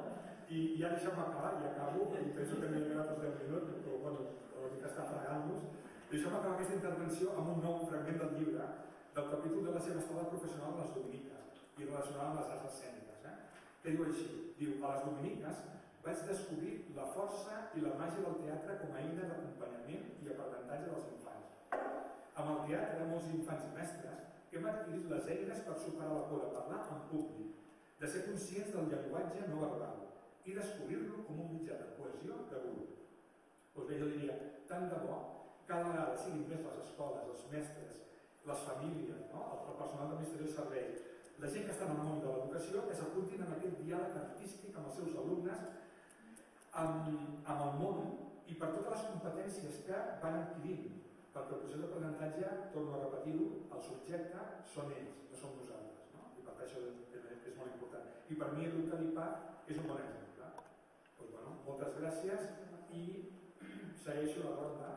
I ja deixem acabar, i acabo, i penso que m'he quedat els 10 minuts, però bueno, una mica està fregant-nos. Deixem acabar aquesta intervenció amb un nou fragment del llibre, del capítol de la seva escola professional a les Dominiques, i relacionat amb les arts escèniques. Eh? Que diu així, diu, a les Dominiques vaig descobrir la força i la màgia del teatre com a eina d'acompanyament i aprenentatge dels infants. Amb el teatre, molts infants i mestres hem adquirit les eines per superar la por de parlar en públic, de ser conscients del llenguatge no verbal i descobrir-lo com un mitjà de cohesió de grup. Doncs bé, jo diria, tant de bo, cada vegada siguin més les escoles, els mestres, les famílies, no? el personal d'administració de serveis, la gent que està en el món de l'educació, que s'apuntin en aquest diàleg artístic amb els seus alumnes, amb, amb el món i per totes les competències que van adquirint, perquè el procés d'aprenentatge, torno a repetir-ho, el subjecte són ells, no som nosaltres, no? i per això és, és molt important. I per mi Calipà és un bon exemple. Moltes gràcies i segueixo la ronda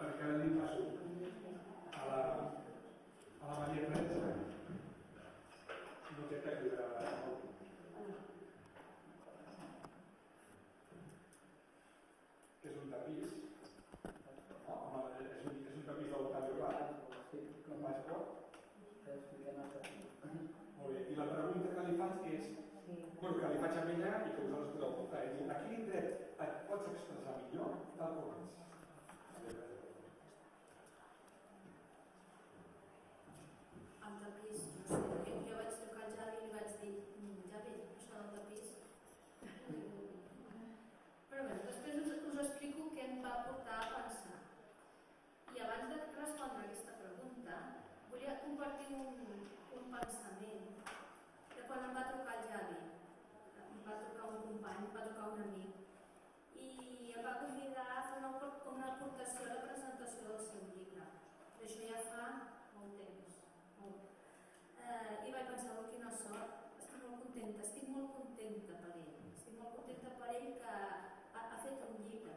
perquè ara li passo a la, a la Maria Teresa. No té que ajudar molt. que és un tapís, no? Home, és, un, és un tapís del Patio Pla, no pas pot. Molt bé, i la pregunta que li faig és, bueno, que li faig a ella i que vosaltres podeu portar, és, a quin indret et pots expressar millor tal com ets? El tapís, no sé, jo, jo vaig trucar al Javi i li vaig dir, "Mm, Javi, això del tapís... Però bé, després us, us explico què em va portar a pensar. I abans de respondre aquesta pregunta, volia un, un pensament de quan em va trucar el Javi, em va trucar un company, em va trucar un amic, i em va convidar a fer una, una aportació a la presentació del seu llibre. D'això ja fa molt temps. Molt. Eh, I vaig pensar, oh, quina sort, estic molt contenta, estic molt contenta per ell. Estic molt contenta per ell que ha, ha fet un llibre.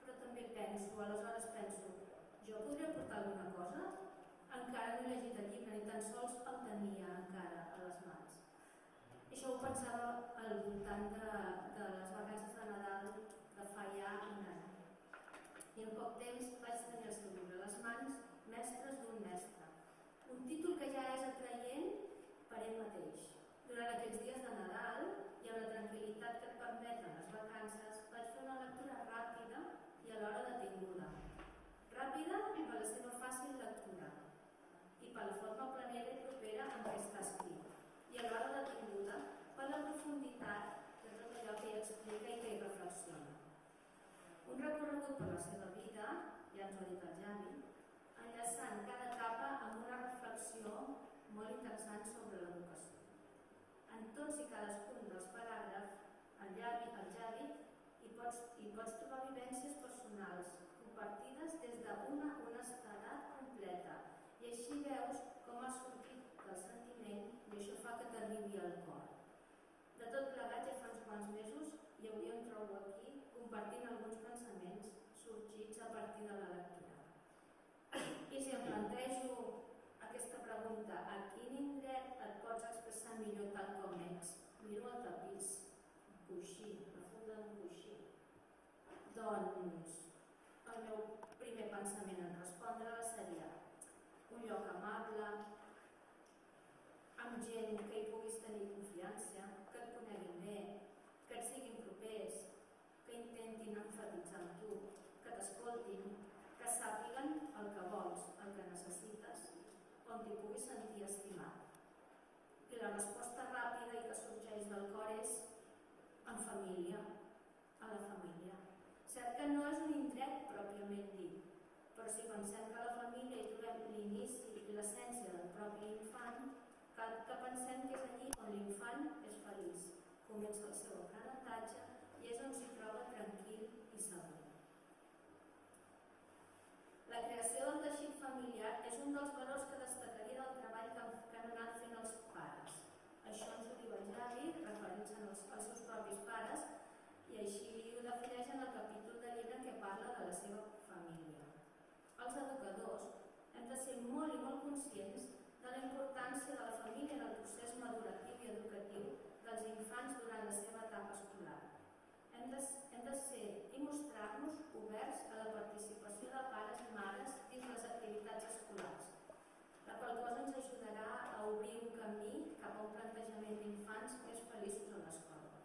Però també penso, aleshores penso, jo podria portar alguna cosa? Encara no he llegit el llibre, ni tan sols el tenia encara a les mans. I això ho pensava al voltant de, de les vacances de Nadal de fa ja un any. I en poc temps vaig tenir el seu llibre a les mans, Mestres d'un mestre. Un títol que ja és atraient per ell mateix. Durant aquells dies de Nadal i amb la tranquil·litat que et permeten les vacances, vaig fer una lectura ràpida i alhora detinguda. Ràpida per la seva fàcil lectura i per la forma planera i propera en què està escrit i alhora detinguda per la profunditat de tot allò que hi explica i que hi reflexiona. Un recorregut per la seva vida, ja ens ho ha dit el Javi, enllaçant cada etapa amb una reflexió molt interessant sobre l'educació. En tots i cadascun dels paràgrafs, el Javi, el Javi hi, pots, hi pots trobar vivències personals compartides des d'una honestedat completa i així veus com ha sortit del sentiment i això fa que t'arribi al cor. De tot plegat ja fa uns quants mesos i avui em trobo aquí compartint alguns pensaments sorgits a partir de la lectura. I si em plantejo aquesta pregunta, a quin indret et pots expressar millor tal com ets? Miro el tapís, un coixí, la funda d'un coixí. Doncs el meu primer pensament en respondre seria un lloc amable, amb gent que hi puguis tenir confiança, que et coneguin bé, que et siguin propers, que intentin enfatitzar amb tu, que t'escoltin, que sàpiguen el que vols, el que necessites, on t'hi puguis sentir estimat. I la resposta ràpida i que sorgeix del cor és en família, a la família. Cert que no és un indret pròpiament dit, però si pensem que la família hi trobem l'inici i l'essència del propi infant, cal que pensem que és allí on l'infant és feliç, comença el seu aprenentatge i és on s'hi troba tranquil i segur. La creació del teixit familiar és un dels valors que destacaria del treball que, han anat fent els pares. Això ens ho diu el Javi, referint-se als, seus propis pares, i així ho defineix en el capítol de llibre en què parla de la seva. Els educadors hem de ser molt i molt conscients de la importància de la família en el procés maduratiu i educatiu dels infants durant la seva etapa escolar. Hem de, hem de ser i mostrar-nos oberts a la participació de pares i mares dins les activitats escolars, la qual cosa ens ajudarà a obrir un camí cap a un plantejament d'infants més feliços a l'escola.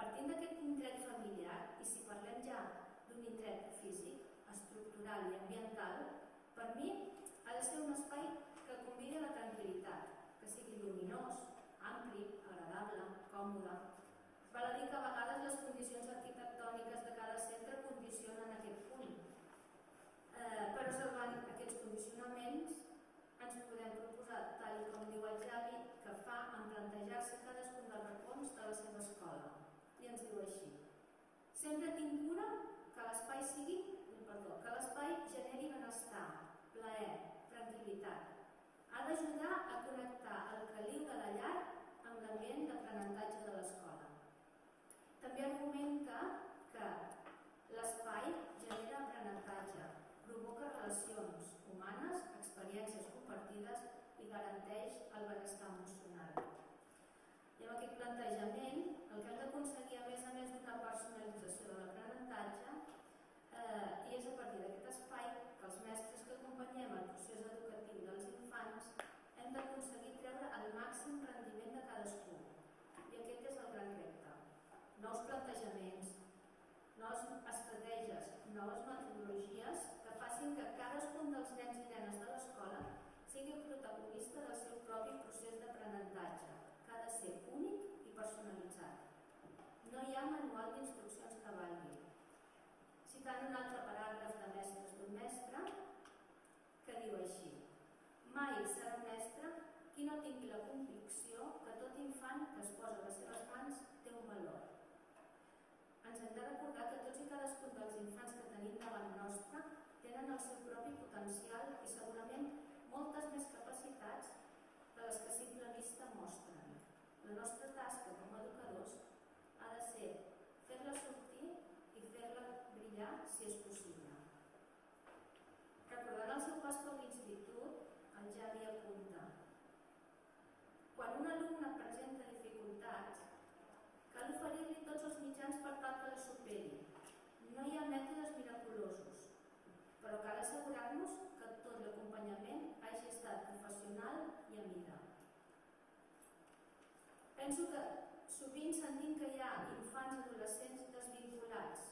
Partint d'aquest indret familiar, i si parlem ja d'un indret físic, estructural i ambiental, per mi ha de ser un espai que convidi a la tranquil·litat, que sigui lluminós, ampli, agradable, còmode. Val a dir que a vegades les condicions arquitectòniques de cada centre condicionen aquest punt. Eh, però salvant aquests condicionaments ens podem proposar, tal com diu el Javi, que fa en plantejar-se cadascun dels racons de la seva escola. I ens diu així. Sempre tinc cura que l'espai sigui, perdó, que l'espai generi benestar, plaer, tranquil·litat. Ha d'ajudar a connectar el caliu de la llar amb l'ambient d'aprenentatge de l'escola. També argumenta que l'espai genera aprenentatge, provoca relacions humanes, experiències compartides i garanteix el benestar emocional. I amb aquest plantejament, el que hem d'aconseguir, a més a més d'una personalització de l'aprenentatge, eh, i és a partir d'aquest espai que els mestres que acompanyem el procés educatiu dels infants hem d'aconseguir treure el màxim rendiment de cadascú. I aquest és el gran repte. Nous plantejaments, noves estratègies, noves metodologies que facin que cadascun dels nens i nenes de l'escola sigui el protagonista del seu propi procés d'aprenentatge, que ha de ser únic i personalitzat. No hi ha manual d'instruccions que valgui. Citant un altre paràgraf de Mestres d'un mestre, que diu així Mai serà mestre qui no tingui la convicció que tot infant que es posa a les seves mans té un valor. Ens hem de recordar que tots i cadascun dels infants que tenim davant nostre tenen el seu propi potencial i segurament moltes més capacitats de les que a simple vista mostren. La nostra tasca com a educadors ha de ser fer-la sortir i fer-la brillar si és possible. Pas per l'institut, el Javi apunta quan un alumne presenta dificultats, cal oferir-li tots els mitjans per tal que les superi. No hi ha mètodes miraculosos, però cal assegurar-nos que tot l'acompanyament hagi estat professional i a. Penso que sovint sentim que hi ha infants i adolescents desvinculats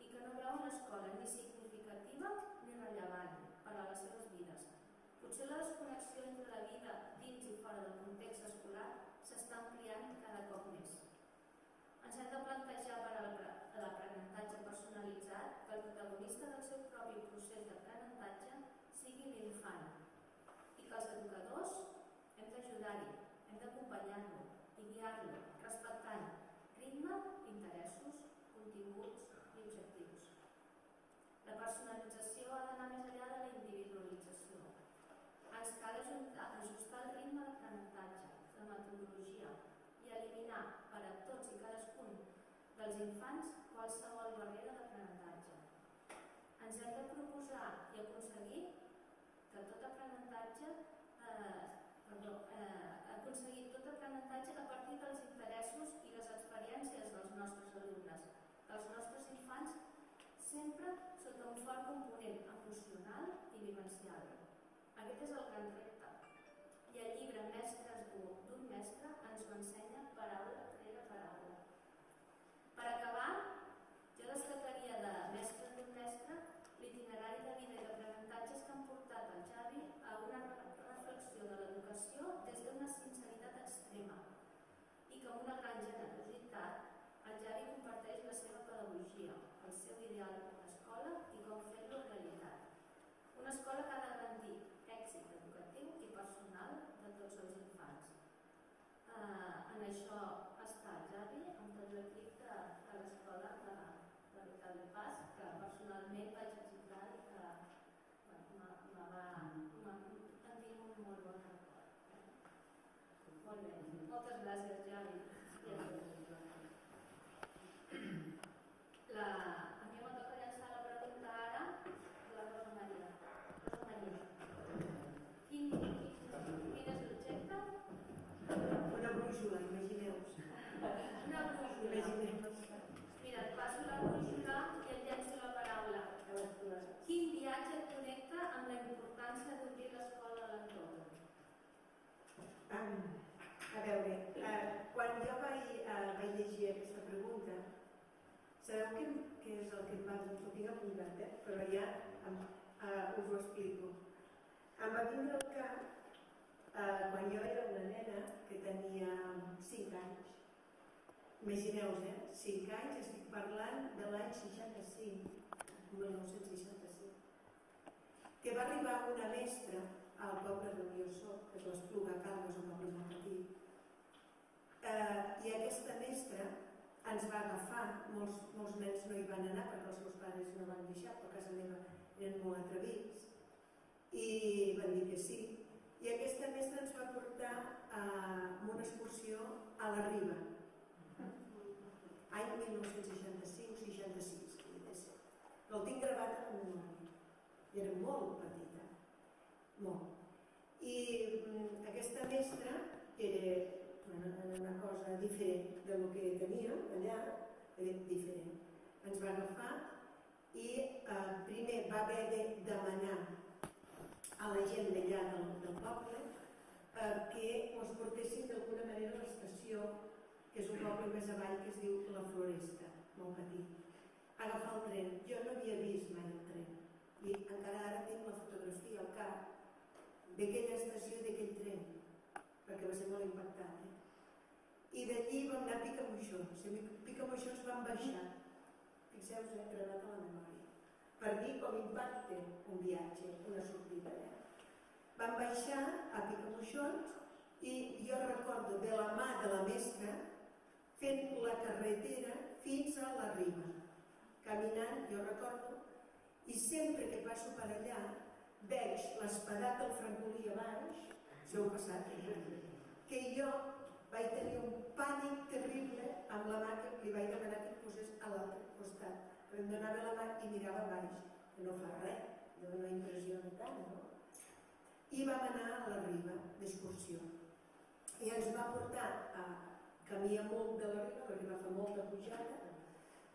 i que no veuen l'escola ni significativa ni rellevant per a les seves vides. Potser la desconnexió entre la vida dins i fora del context escolar s'està ampliant cada cop més. Ens hem de plantejar per a l'aprenentatge personalitzat que el protagonista del seu propi procés d'aprenentatge sigui l'infant i que els educadors hem d'ajudar-hi, hem d'acompanyar-lo i guiar-lo, respectant ritme, interessos, continguts i objectius. La personalització ha d'anar més enllà de la individualització. Ens cal ajustar, ajustar el ritme d'aprenentatge, la metodologia i eliminar per a tots i cadascun dels infants qualsevol barrera d'aprenentatge. Ens hem de proposar i aconseguir que tot aprenentatge eh, perdó, eh, aconseguir tot aprenentatge a partir dels interessos i les experiències dels nostres alumnes, dels nostres infants, sempre sota un fort component emocional i vivencial. Aquest és el gran repte. I el llibre Mestres d'un mestre ens ho ensenya. Per acabar, jo destacaria de Mestres d'un mestre l'itinerari de vida i d'aprenentatges que han portat el Javi a una reflexió de l'educació des d'una sinceritat extrema i que amb una gran generositat el Javi comparteix la seva pedagogia, el seu ideal d'escola i com fer-lo realitat. Una escola que ha de garantir èxit educatiu i personal de tots els infants. Eh, en això està el Javi, amb tot l'equip de, de l'escola de, de l'Hotel de Pas, que personalment vaig visitar i que bueno, me va, en tinc un molt bon record. Molt bé, moltes gràcies Javi. La, a mi me toca llançar la pregunta ara de la Rosa Maria. Rosa Maria. Quin, quin, quin és l'objecte? Una brúixola, imagineu-vos. Una brúixola. Imagineu-vos. Mira, et passo la brúixola i et llenço la paraula. Quin viatge et connecta amb la importància d'obrir l'escola a l'entorn? Um, a veure, uh, quan jo vaig, uh, vaig llegir aquesta pregunta, sabeu què, què és el que em va... Tinc apuntat, eh? però ja em, uh, us ho explico. Em va vindre al cap uh, quan jo era una nena que tenia 5 anys. Imagineu-vos, eh? 5 anys, estic parlant de l'any 65, 1965, que va arribar una mestra al poble jo soc, que és l'Espluga Calma, és un poble molt petit, eh, i aquesta mestra ens va agafar, molts, nens no hi van anar perquè els seus pares no van deixar, però a casa meva eren molt atrevits, i van dir que sí. I aquesta mestra ens va portar a una excursió a la Riba, any 1965-66, que devia ser. El tinc gravat a la memòria. Era molt petita, molt. I mm, aquesta mestra era una, cosa diferent de lo que teníem allà, era diferent. Ens va agafar i eh, primer va haver de demanar a la gent d'allà del, del poble eh, que ens portessin d'alguna manera a l'estació, que és un poble més avall que es diu La Floresta, molt petit. Agafar el tren. Jo no havia vist mai el tren. I encara ara tinc la fotografia al cap d'aquella estació d'aquell tren, perquè va ser molt impactant. Eh? I d'allí vam anar a Picamoixons. I Picamoixons vam baixar. Fixeu-vos, he gravat a la memòria. Per mi, com impacte, un viatge, una sortida allà. Vam baixar a Picamoixons i jo recordo de la mà de la mestra fent la carretera fins a la riba. Caminant, jo recordo, i sempre que passo per allà veig l'espadat del francolí a baix, si heu passat, que jo vaig tenir un pànic terrible amb la mà que li vaig demanar que posés a l'altre costat. Però em donava la mà i mirava baix, que no fa res, no una impressió de tant, no? I vam anar a la riba d'excursió. I ens va portar a camí amunt de la riba, perquè va fer molta pujada,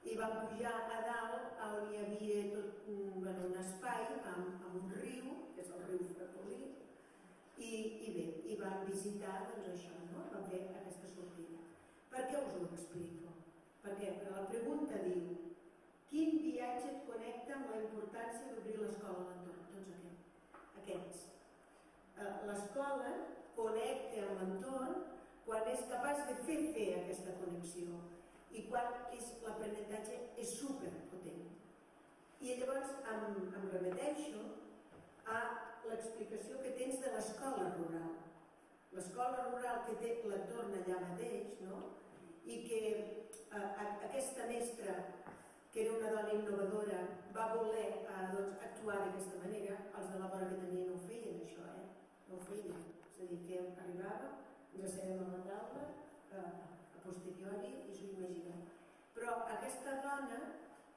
i vam pujar a dalt on hi havia tot bueno, un espai amb, amb un riu, que és el riu Frecolí, i, i bé, i vam visitar doncs, això, no? vam fer aquesta sortida. Per què us ho explico? Perquè la pregunta diu quin viatge et connecta amb la importància d'obrir l'escola a l'entorn? Doncs aquest, aquests. Eh, l'escola connecta amb l'entorn quan és capaç de fer fer aquesta connexió i quan l'aprenentatge és superpotent. I llavors em, em remeteixo a l'explicació que tens de l'escola rural. L'escola rural que té l'entorn allà mateix, no? i que eh, aquesta mestra, que era una dona innovadora, va voler eh, doncs, actuar d'aquesta manera, els de la vora que tenia no ho feien això, eh? no ho feien. És a dir, que arribava, ens assèiem a la taula, eh, posteriori i s'ho imaginen. Però aquesta dona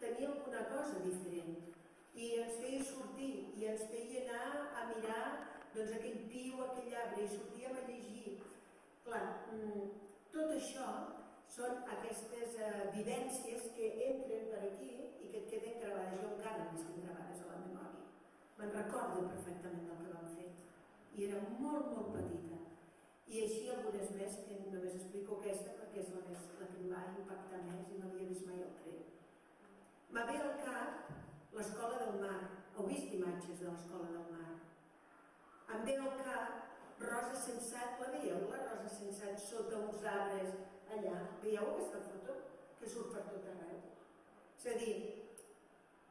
tenia alguna cosa diferent i ens feia sortir i ens feia anar a mirar doncs, aquell piu, aquell arbre i sortíem a llegir. Clar, mm, tot això són aquestes eh, vivències que entren per aquí i que et queden gravades. Jo encara les tinc gravades a la memòria. Me'n recordo perfectament del que vam fer. I era molt, molt petita. I així algunes més, que només explico aquesta perquè és la, més, la que em va impactar més i no havia vist mai el tren. Me ve al cap l'escola del mar. Heu vist imatges de l'escola del mar? Em ve al cap Rosa Sensat, la veieu, la Rosa Sensat sota uns arbres allà? Veieu aquesta foto? Que surt per tot arreu. És a dir,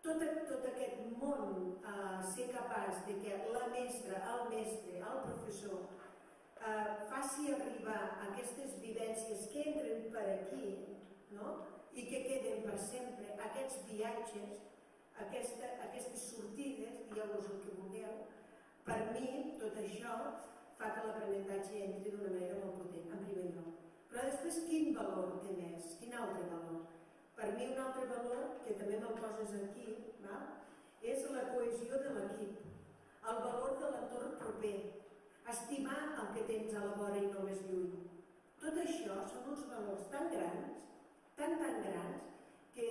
tot, tot aquest món, eh, ser capaç de que la mestra, el mestre, el professor, eh, faci arribar aquestes vivències que entren per aquí no? i que queden per sempre, aquests viatges, aquesta, aquestes sortides, dieu-vos el que vulgueu, per mi tot això fa que l'aprenentatge entri d'una manera molt potent, en primer lloc. Però després quin valor té més? Quin altre valor? Per mi un altre valor, que també me'l poses aquí, és la cohesió de l'equip, el valor de l'entorn proper, estimar el que tens a la vora i no més lluny. Tot això són uns valors tan grans, tan tan grans, que,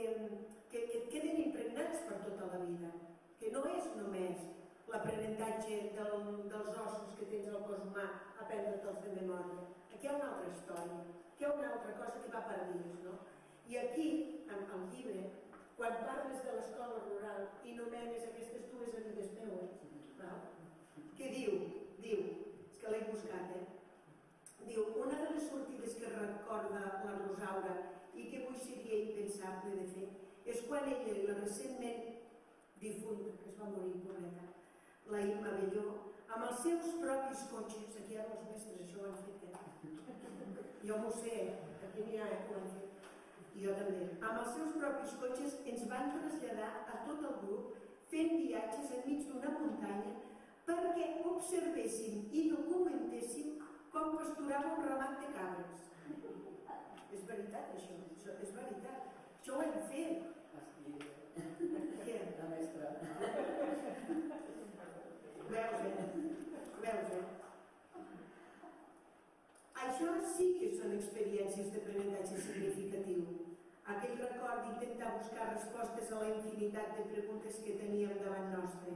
que, que et queden impregnats per tota la vida, que no és només l'aprenentatge del, dels ossos que tens al cos humà, aprendre-te'ls de memòria. Aquí hi ha una altra història, aquí hi ha una altra cosa que va per dins, no? I aquí, en el llibre, quan parles de l'escola rural i nomenes aquestes dues amigues meues, val? què diu? Diu, que l'he buscat, eh? Diu, una de les sortides que recorda la Rosaura i que avui seria impensable de fer és quan ella i la recentment difunta, que es va morir, pobreta, la Imma Belló, amb els seus propis cotxes, aquí hi ha molts mestres, això ho han fet, eh? Jo m'ho sé, aquí n'hi ha, eh, ho han fet. I jo també. Amb els seus propis cotxes ens van traslladar a tot el grup fent viatges enmig d'una muntanya perquè observéssim i documentéssim com pasturava un ramat de cabres. És veritat, això, això és veritat. Això ho hem fet. Què? La mestra. Veus, eh? Veus, eh? Això sí que són experiències d'aprenentatge significatiu. Aquell record d'intentar buscar respostes a la infinitat de preguntes que teníem davant nostre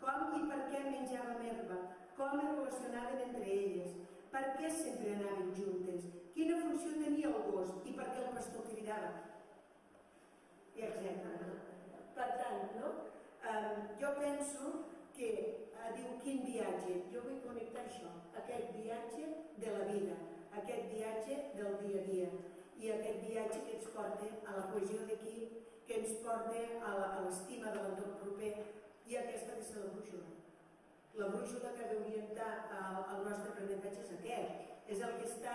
com i per què menjaven herba, com es relacionaven entre elles, per què sempre anaven juntes, quina funció tenia el gos i per què el pastor cridava, etc. Per tant, no? Jo penso que uh, diu quin viatge, jo vull connectar això, aquest viatge de la vida, aquest viatge del dia a dia i aquest viatge que ens porta a la cohesió d'equip, que ens porta a l'estima de l'entorn proper, i aquesta ha de ser la brúixola. La brúixola que ha d'orientar el, nostre aprenentatge és aquest. És el que està,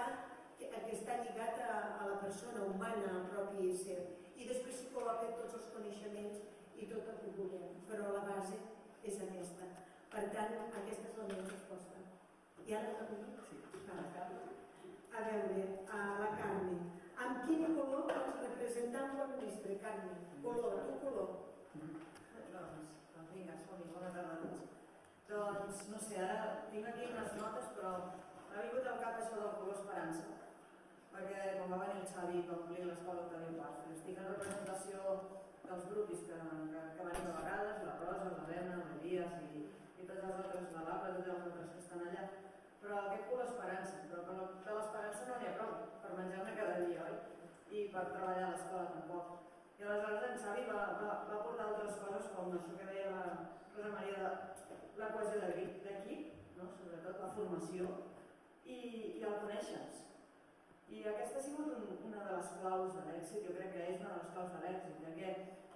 que, el que està lligat a, a la persona humana, al propi ésser. I després s'hi col·loquen tots els coneixements i tot el que vulguem. Però la base és aquesta. Per tant, aquesta és la meva resposta. I ara la vull? Sí. A veure, a la Carme. Amb quin color pots representar el bon mestre, Carme? Color, tu color. Doncs, doncs vinga, som-hi, bona tarda a tots. Doncs, no sé, ara tinc aquí unes notes, però m'ha vingut al cap això del color esperança, perquè quan va venir el Xavi va omplir l'escola Paz, i estic en representació dels grupis que, que, que venim a vegades, la Rosa, l'Helena, l'Elias i, i tots els altres, la Laura, tots els altres que estan allà, però aquest color esperança, però per la- de l'esperança no n'hi ha prou per menjar-ne cada dia, oi? I per treballar a l'escola tampoc. I aleshores en Xavi va, va, va portar altres coses com això que deia la Rosa Maria de la cohesió d'equip, no? sobretot la formació i, i el conèixer-se. I aquesta ha sigut un, una de les claus de l'èxit, jo crec que és una de les claus de l'èxit, perquè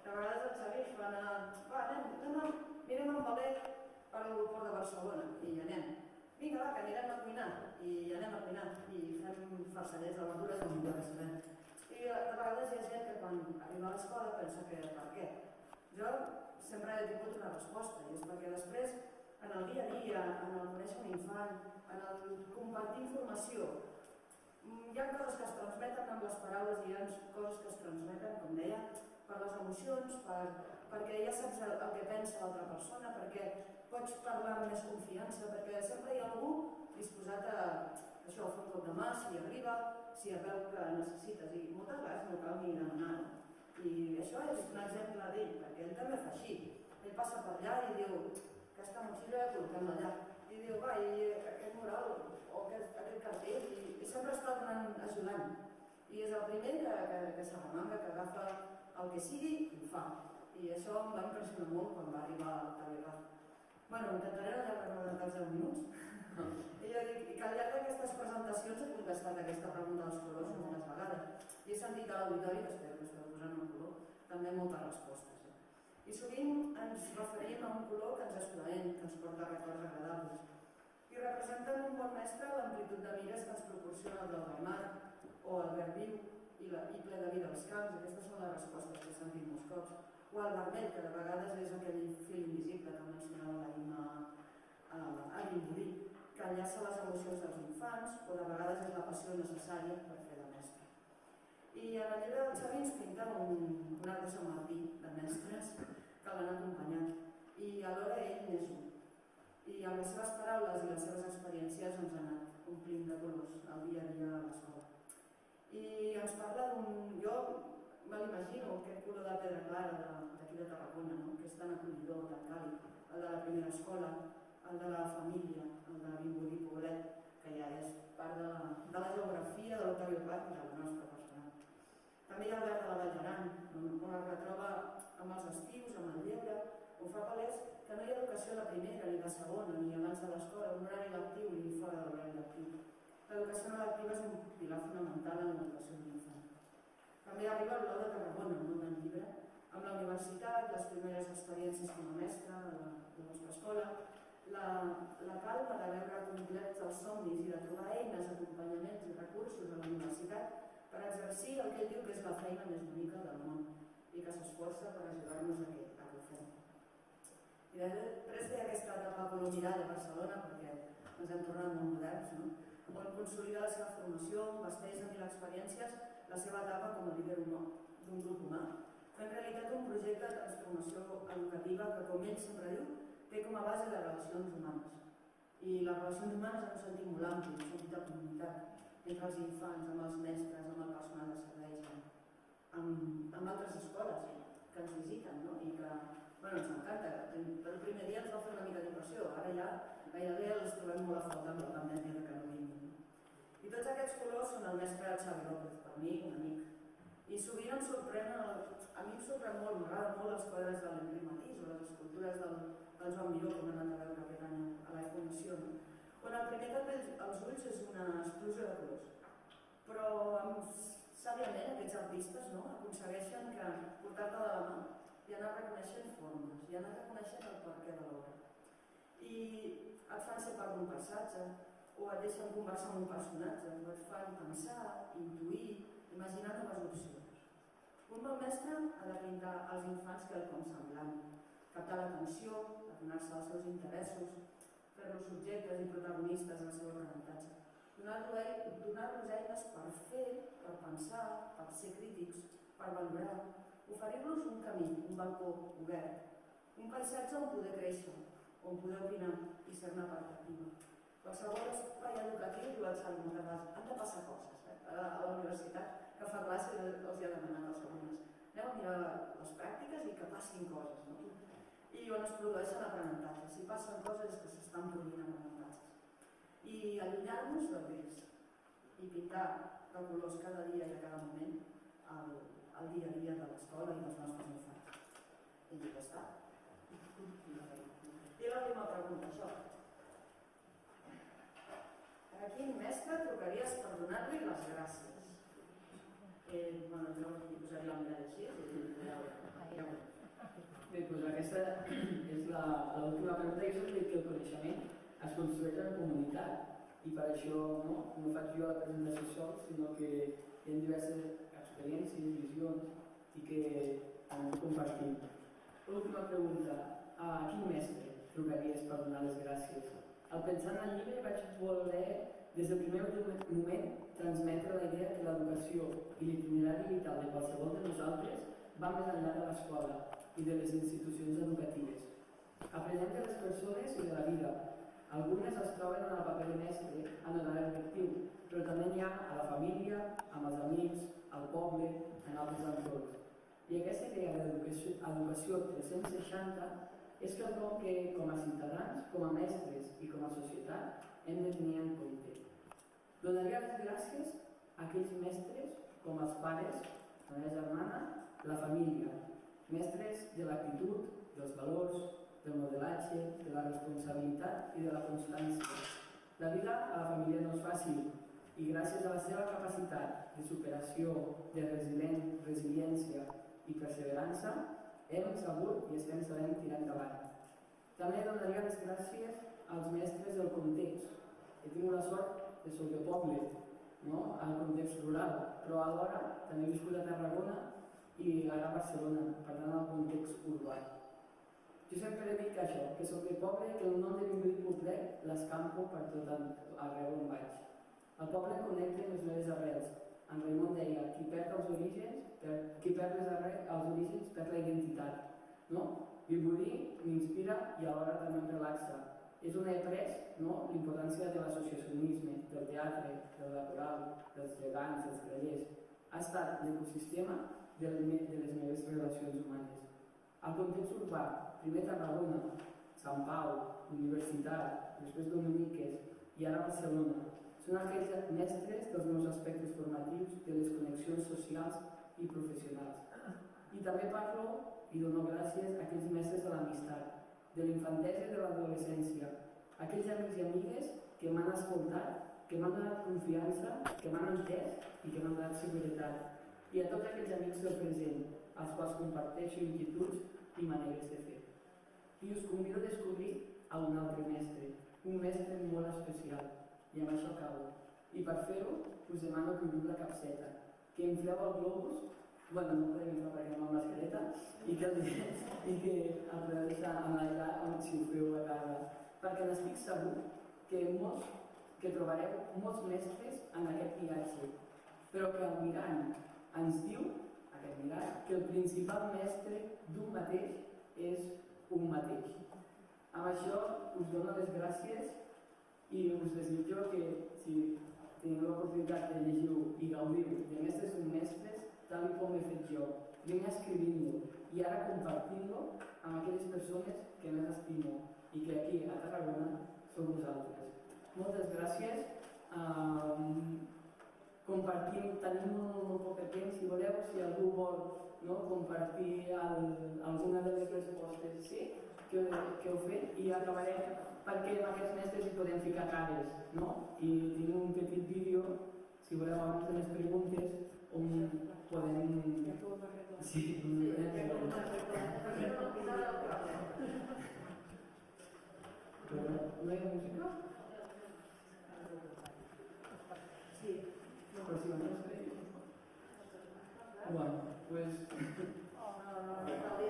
de vegades el Xavi fa anar, va, anem, anem, a- mirem el valer per l'aeroport de Barcelona i anem. Vinga, va, que anirem a cuinar i anem a cuinar i fem farcellets de verdures ja sabem. I de vegades hi ha gent que quan arriba a l'escola pensa que per què? Jo sempre he tingut una resposta i és perquè després en el dia a dia, en el conèixer un infant, en el compartir informació, hi ha coses que es transmeten amb les paraules i hi ha coses que es transmeten, com deia, per les emocions, per, perquè ja saps el, el que pensa l'altra persona, perquè pots parlar amb més confiança, perquè sempre hi ha algú disposat a, això, a fer un cop de mà, si arriba, si et veu que necessites, i moltes vegades no cal ni demanar-ho. I això és un exemple d'ell, perquè ell també fa així. Ell passa per allà i diu, aquesta motxilla portem allà. I diu, va, i aquest mural, o aquest, aquest cartell, i, i sempre està donant, ajudant. I és el primer que, que, que que agafa el que sigui i ho fa. I això em va impressionar molt quan va arribar a Tavera. Bueno, intentaré no allargar-me dels 10 minuts. I dic que al llarg d'aquestes presentacions he contestat aquesta pregunta dels colors moltes vegades. I he sentit a l'auditori, que espero que esteu posant un color, també moltes respostes. I sovint ens referim a un color que ens és plaent, que ens porta records agradables. I representen un bon mestre l'amplitud de mires que ens proporciona el del Weimar o el verd viu i, la, i ple de vida als camps. Aquestes són les respostes que he sentit molts cops. O el vermell, que de vegades és aquell fil invisible que mencionava la a, a Vimbodí, que enllaça les emocions dels infants o de vegades és la passió necessària per fer de mestre. I en el llibre del Xavi ens pinta un, un arc de Sant Martí de mestres que l'han acompanyat i alhora ell n'és un. I amb les seves paraules i les seves experiències ens ha anat omplint de colors el dia a dia a l'escola. I ens parla d'un... Jo me l'imagino, aquest color de pedra clara de- d'aquí de Tarragona, no? que és tan acollidor, tan càlid, el de la primera escola, el de la família, el de Vimbodí Poblet, que ja és part de la, de la geografia de l'Octavi Parc i de la nostra persona. També hi ha el verd de la Vall d'Aran, on, es retroba amb els estius, amb el lleure, on fa palès que no hi ha educació de primera ni de segona, ni abans de l'escola, un horari lectiu ni fora de l'horari lectiu. L'educació lectiva és un pilar fonamental en l'educació de l'infant. També arriba Blau de Tarragona, un bon llibre, amb la universitat, les primeres experiències com a mestre de la, de la nostra escola, la, la calma de veure complets els somnis i de trobar eines, acompanyaments i recursos a la universitat per exercir el que ell diu que és la feina més bonica del món i que s'esforça per ajudar-nos a que, a que ho fem. I després ve aquesta etapa colonial a Barcelona, perquè ens hem tornat molt moderns, no? on consolida la seva formació, vesteix de mil experiències, la seva etapa com a líder humà d'un grup humà, fent realitat un projecte de transformació educativa que, com ell sempre diu, té com a base les relacions humanes. I les relacions humanes en un sentit molt ampli, un sentit de comunitat, entre els infants, amb els mestres, amb el personal de serveis, amb, amb, altres escoles que ens visiten no? i que bueno, ens encanta. El primer dia ens va fer una mica d'impressió, ara ja gairebé els trobem molt a faltar amb la pandèmia que no vinguin. I tots aquests colors són el mestre Xavi López, per mi un amic. I sovint em sorprèn, a mi em sorprèn molt, m'agraden molt els quadres de l'Enric Matís o les escultures del, Miró que hem anat a veure aquest any a la Fundació. No? On el que té els ulls és una explosió de colors. Però sàviament aquests artistes no, aconsegueixen que portar-te de la mà i anar reconeixent formes, i anar reconeixent el perquè de l'obra. i et fan ser part d'un passatge, o et deixen conversar amb un personatge, o et fan pensar, intuir, imaginar noves opcions. Un bon mestre ha de pintar als infants quelcom semblant, captar l'atenció, adonar-se als seus interessos, fer-los subjectes i protagonistes del seu aprenentatge, donar-los donar eines per fer, per pensar, per ser crítics, per valorar, oferir-los un camí, un balcó obert, un paisatge on poder créixer, on poder opinar i ser-ne part activa. Qualsevol espai educatiu, Salmo moltes vegades, han de passar coses. Eh? A la universitat, que fa classe, els hi ha demanat als alumnes. Anem a mirar les pràctiques i que passin coses. No? I on es produeixen aprenentatges. Si passen coses que s'estan produint aprenentatges. I allunyar-nos del gris i pintar de colors cada dia i a cada moment el, el dia a dia de l'escola i dels nostres infants. I ja està. I l'última pregunta, això. A quin mestre trucaries per donar-li les gràcies? Eh, bueno, jo hi posaria la mirada així, i ja ho Bé, doncs aquesta és l'última pregunta i és que el coneixement es construeix en comunitat i per això no, no faig jo la presentació sol, sinó que hi ha diverses experiències, visions i que hem compartit. L'última pregunta, a quin mestre trucaries per donar les gràcies? Al pensar en el llibre vaig voler, des del primer moment, transmetre la idea que l'educació i l'itinerari vital de qualsevol de nosaltres va més enllà de l'escola i de les institucions educatives. Aprenem de les persones i de la vida. Algunes es troben en el paper de mestre, en l'horari lectiu, però també n'hi ha a la família, amb els amics, al poble, en altres entorns. I aquesta idea d'educació 360 és quelcom que com a ciutadans, com a mestres i com a societat hem de tenir en compte. Donaria les gràcies a aquells mestres com els pares, la meva germana, la família, mestres de l'actitud, dels valors, del modelatge, de la responsabilitat i de la constància. La vida a la família no és fàcil i gràcies a la seva capacitat de superació, de resiliència i perseverança, hem sabut i estem sabent tirar endavant. També donaria les gràcies als mestres del context. He tingut la sort de de poble, no? al context rural, però alhora també he viscut a Tarragona i ara Barcelona, per tant al context urbà. Jo sempre he dit això, que soc de poble, que el nom de Vimbrit Poblet l'escampo per tot arreu on vaig. El poble connecta les meves arrels, en Raimon deia, qui perd els orígens, per, qui perd les arrels, els orígens perd la identitat. No? Vimbodí m'inspira i alhora també em relaxa. És on he après no? l'importància de l'associacionisme, del teatre, del laboral, dels gegants, dels grellers. Ha estat l'ecosistema de, les meves relacions humanes. Al context urbà, primer Tarragona, Sant Pau, Universitat, després Dominiques i ara Barcelona, són aquells mestres dels meus aspectes formatius, de les connexions socials i professionals. I també parlo i dono gràcies a aquells mestres de l'amistat, de l'infantesa i de l'adolescència, aquells amics i amigues que m'han escoltat, que m'han donat confiança, que m'han entès i que m'han donat seguretat. I a tots aquells amics del present, als quals comparteixo inquietuds i maneres de fer. I us convido a descobrir a un altre mestre, un mestre molt especial, i amb això acabo. I per fer-ho us demano que obriu la capseta, que infleu el globus, bueno, no podem inflar perquè anem amb mascareta, i que, i que el podeu deixar amb l'aire si ho feu a casa, perquè n'estic segur que molts, que trobareu molts mestres en aquest viatge, però que mirant ens diu, aquest mirall, que el principal mestre d'un mateix és un mateix. Amb això us dono les gràcies i us desitjo que si teniu l'oportunitat de llegir i gaudir de mestres i mestres, tal com he fet jo, primer escrivint-lo i ara compartint-lo amb aquelles persones que més estimo i que aquí a Tarragona som vosaltres. Moltes gràcies. Um, compartim, tenim molt, molt poc de temps, si voleu, si algú vol no, compartir el, alguna de les respostes sí, que, que heu fet i acabarem perquè amb aquests mestres hi podem ficar cares, no? I tinc un petit vídeo, si voleu abans de les preguntes, on podem... Sí, no música?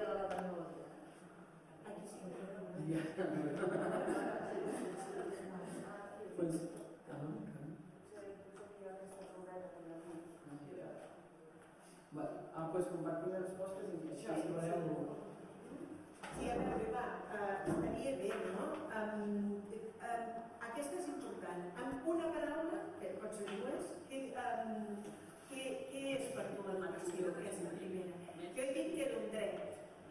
De la tecnologia. Aquí sí. Ja. pues... Ah. Vale. Ah, pues compartim les respostes i això, si voleu... Sí, a veure, va, uh, estaria bé, no? Um, um, aquesta és important. Amb una paraula, que pot ser dues, que, um, és per tu l'educació? Que és la primera. Jo he dit que era un dret.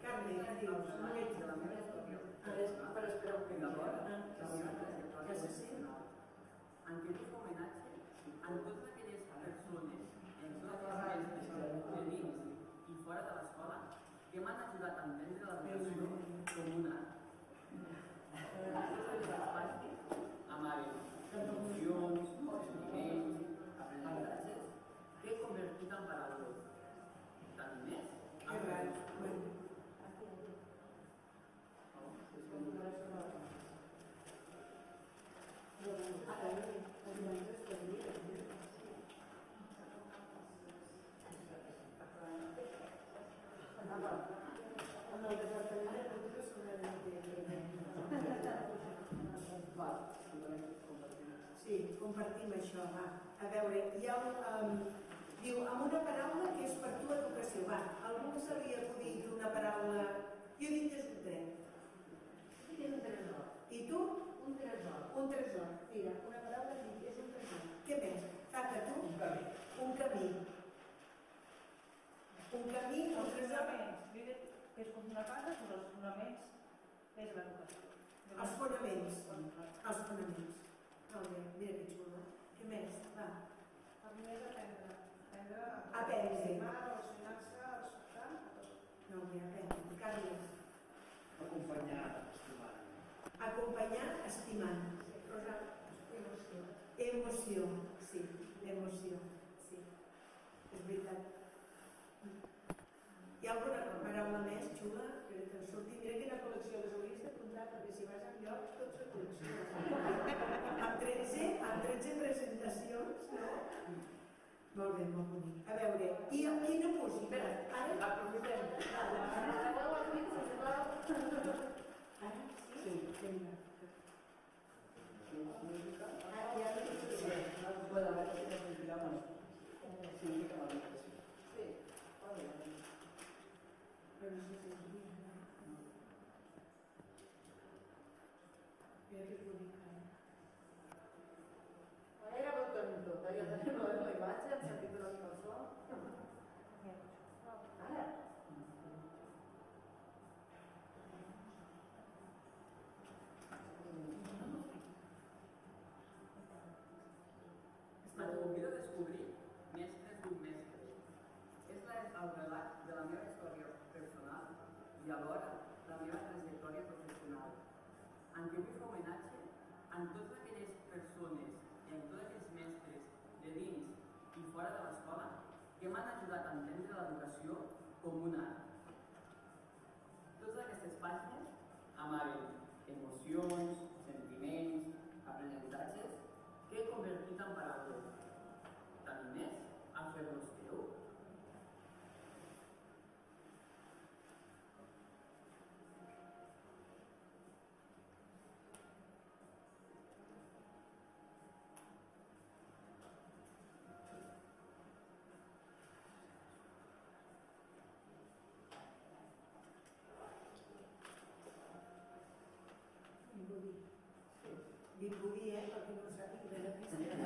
Carme, què dius? La meva història és per esperar un Ah, la meva trajectòria que se sent. en diu homenatge a totes aquelles persones, en totes les mestres de dins i fora de l'escola, que m'han ajudat a entendre l'educació com un art. Tots els espais amaven emocions, sentiments, aprenentatges, que he convertit en paraules. Tant més, Que rar. Bueno, amb el Departament de Cultura Va, si voleu compartim. Sí, compartim això, va. A veure, hi ha un... Um, diu, amb una paraula que és per tu educació. Va, algú se li ha acudit una paraula... Jo dit que és un tren. És un tresor. I tu? Un tresor. Un tresor. Mira, una paraula que dic, és un tresor. Què més? Taca, tu? Un camí. Un camí. Un camí, un tresor. fonaments, que és com una casa, però els fonaments és l'educació. Els fonaments. Els fonaments. Molt bé, mira que xulo. Què més? Va. El primer és aprendre. Aprendre Aprendre. estimar, relacionar-se, respectar, a tot. Molt bé, aprendre. Carles. Acompanyar, estimar. Acompanyar estimant. Rosa. Emoció. Emoció. Sí, emoció. Sí. És veritat. Hi ha alguna paraula més xula que ens surti? Mira quina col·lecció les hauries d'apuntar perquè si vas a lloc tots són col·lecció. amb 13, amb 13 presentacions, no? Molt bé, molt bonic. A veure, i amb quina música? Ara? Aprofitem. Acabeu els micros, sisplau. Ara? Sí? Vinga. Ah, ja ho dic. Sí, no puede haber que nos inspiramos. Significa la educació. Sí, vale. Però no sé si és bien. Mira que bonic. Era molt tonto, jo tenia la imatge, el sentit de la cançó. Ara. M'aconvido a descobrir mestres d'un mestre. És la, el relat de la meva història personal i alhora la meva trajectòria professional, en què vull fer homenatge a totes aquelles persones i a tots aquells mestres de dins i fora de l'escola que m'han ajudat a entendre l'educació com un art. Totes aquestes pàgines amaven emocions, sentiments, aprenentatges que he convertit en paraules. T'animés a fer-los teu? Vimbodí. Vimbodí, eh? Perquè no ho sàpiga, que era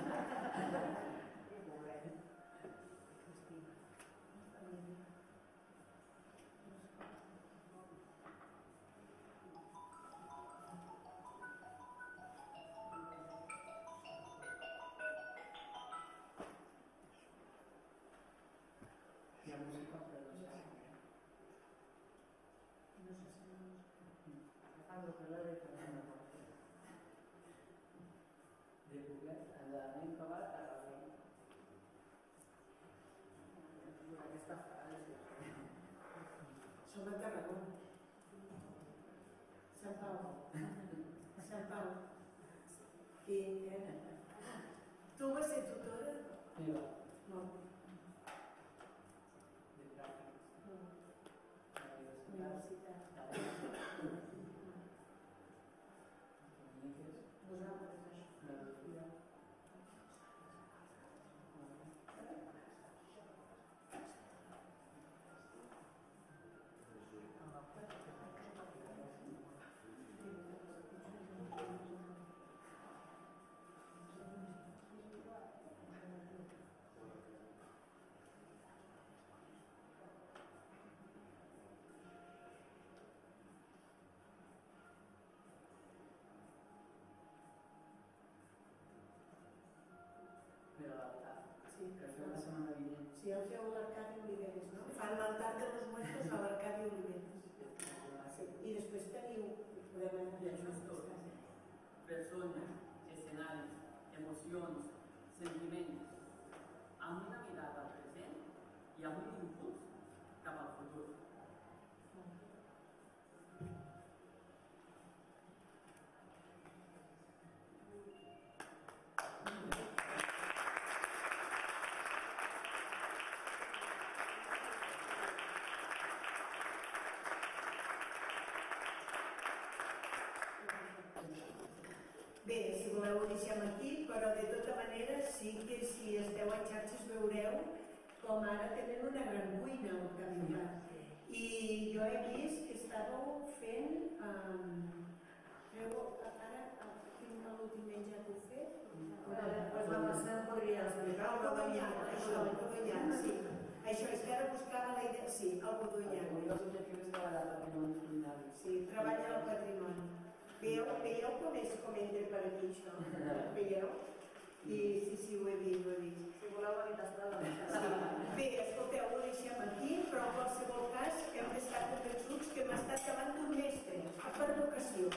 Sí, el feu l'Arcadi Oliveres, no? Fan l'altar de los muertos a l'Arcadi Oliveres. Sí. I després teniu, podem anar. Persones, escenaris, emocions, sentiments, amb una mirada al present i amb un impuls voleu ho deixem aquí, però de tota manera sí que si esteu a xarxes veureu com ara tenen una gran cuina al Camillar. I jo he vist que estàveu fent... Um, feu, ara, ah, quin l'últim menjar que heu fet? Pues la Mercè podria explicar El mica. això, el codonyat, sí. Això és que ara buscava la idea... Sí, el Un codonyat. dels objectius és treballar el patrimoni. Sí, treballa el patrimoni. Veieu, veieu com és com entra per aquí això? Veieu? I sí, sí, ho he vist, ho he vist. Si voleu venir a tastar la Mercè. Bé, escolteu, ho deixem aquí, però en qualsevol cas hem d'estar convençuts que hem estat davant d'un mestre, per vocació.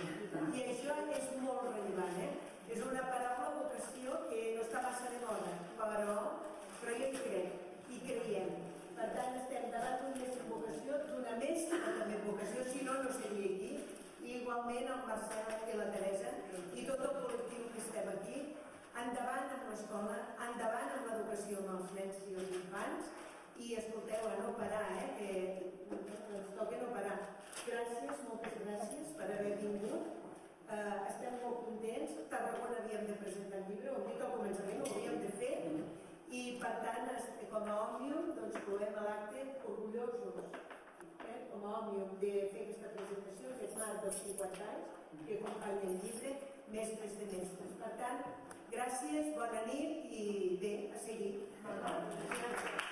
I això és molt rellevant, eh? És una paraula vocació que no està massa de moda, però, però jo hi crec, hi creiem. Per tant, estem davant d'un mestre vocació, d'una mestra també vocació, si no, no seria aquí. Igualment el Marcel i la Teresa i tot el col·lectiu que estem aquí, endavant amb l'escola, endavant amb l'educació amb els nens i els infants i escolteu, a no parar, eh, que ens toca no parar. Gràcies, moltes gràcies per haver vingut. Eh, estem molt contents. Tarragona havíem de presentar el llibre, ho dit al començament, ho havíem de fer i per tant, com a Òmnium, doncs a l'acte orgullosos eh, com a òmnium de fer aquesta presentació, que és marc dels 50 anys, que acompanya el llibre Mestres de Mestres. Per tant, gràcies, bona nit i bé, a seguir. Gràcies.